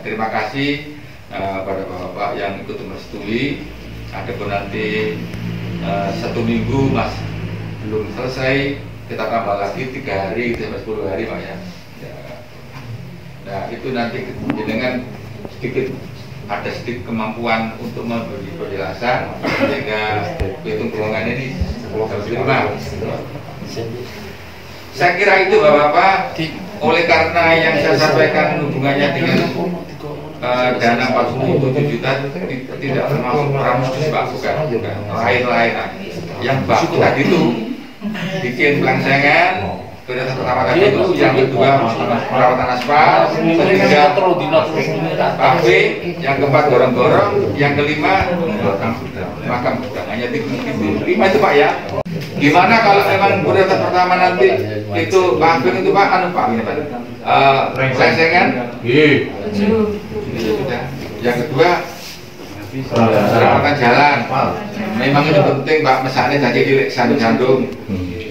Terima kasih eh, pada Bapak yang ikut merestui. Ada pun nanti eh, satu minggu Mas belum selesai, kita tambah lagi tiga hari sampai sepuluh hari Pak ya. Ya. Nah itu nanti dengan sedikit ada sedikit kemampuan untuk memberi penjelasan sehingga hitung golongan ini diterima. Saya kira itu Bapak-Bapak oleh karena yang saya sampaikan hubungannya dengan eh, dana 47 juta ti- tidak termasuk pramusti Pak bukan, bukan. lain-lain. Yang baku tadi itu bikin pelangsangan prioritas pertama tadi itu yang kedua perawatan aspal ketiga paving yang keempat gorong-gorong yang kelima makam hanya lima itu pak ya gimana kalau memang prioritas pertama nanti itu paving itu pak? Anu pak ini pak. Eh, pelangsangan Nggih. Ya sudah. yang kedua perawatan jalan. Memang itu penting pak. Misalnya jadi cilik jantung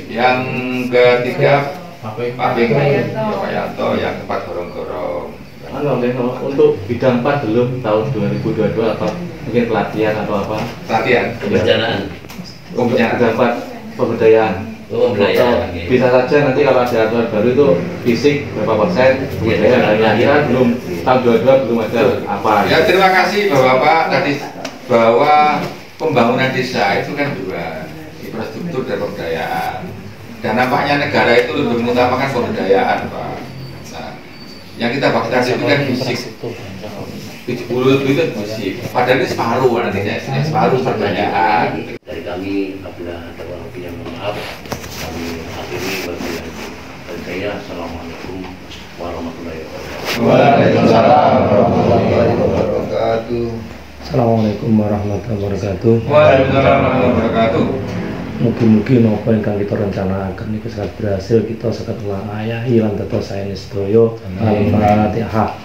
yang ketiga Pak Bing Pak Yanto yang keempat gorong-gorong. Anu, untuk bidang 4 belum tahun 2022 atau mungkin pelatihan atau apa? Pelatihan. Kebencanaan. Kebencanaan. Bidang 4 pemberdayaan. Oh. Bisa saja nanti kalau ada aturan baru itu fisik berapa persen, pemberdayaan. Nah, kira belum tahun 22 belum ada apa. ya terima kasih Bapak-Bapak tadi bahwa pembangunan desa itu kan dua infrastruktur dan pemberdayaan. Dan nampaknya negara itu lebih mengutamakan pemberdayaan, Pak. Nah, yang kita batasi itu kan fisik. 70 lebih itu fisik. Padahal ini separuh nantinya, separuh pemberdayaan. Dari kami, apabila ada orang yang mohon maaf, kami akhiri bagi dari saya. Assalamualaikum warahmatullahi wabarakatuh. Waalaikumsalam warahmatullahi wabarakatuh. Assalamualaikum warahmatullahi wabarakatuh. Waalaikumsalam warahmatullahi wabarakatuh. Mugi-mugi nopo ingkang kita rencanakan niku saged berhasil kita saged nglayahi lan tetes saene sedaya. Al-Fatihah.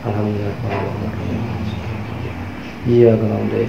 Alhamdulillah. Iya kalau deh.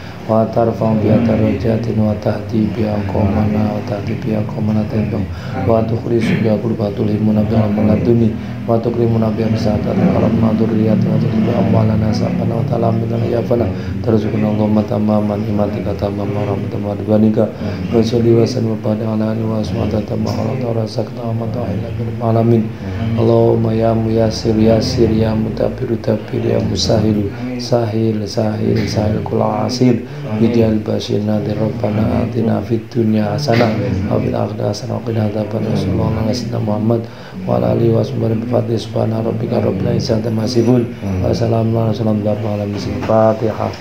wa tarfa'u biha darajatin wa tahdi biha qawmana wa tahdi biha qawmana tayyibah wa tukhriju biha qurbatul himuna biha maladuni wa tukrimuna biha bisadat alam madurriyat wa tukrimu amwalana sabana wa ta'ala minna ya fala tarzuqna Allahumma tamaman imatika tamaman rahmatan wa dubanika wa salli wa sallim wa barik ala alihi wa asmata tamaman wa razaqna ala ta'ala bil alamin Allahumma ya muyassir yassir ya mutabbiru tabbir ya musahil sahil sahil sahil kula asil bidyal basir nadir rabbana atina fid dunya hasanah wa fil akhirati hasanah wa qina sallallahu alaihi wasallam Muhammad wa ala alihi wa sahbihi bi subhana rabbika rabbil izzati masifun wa salamun ala mursalin Fatihah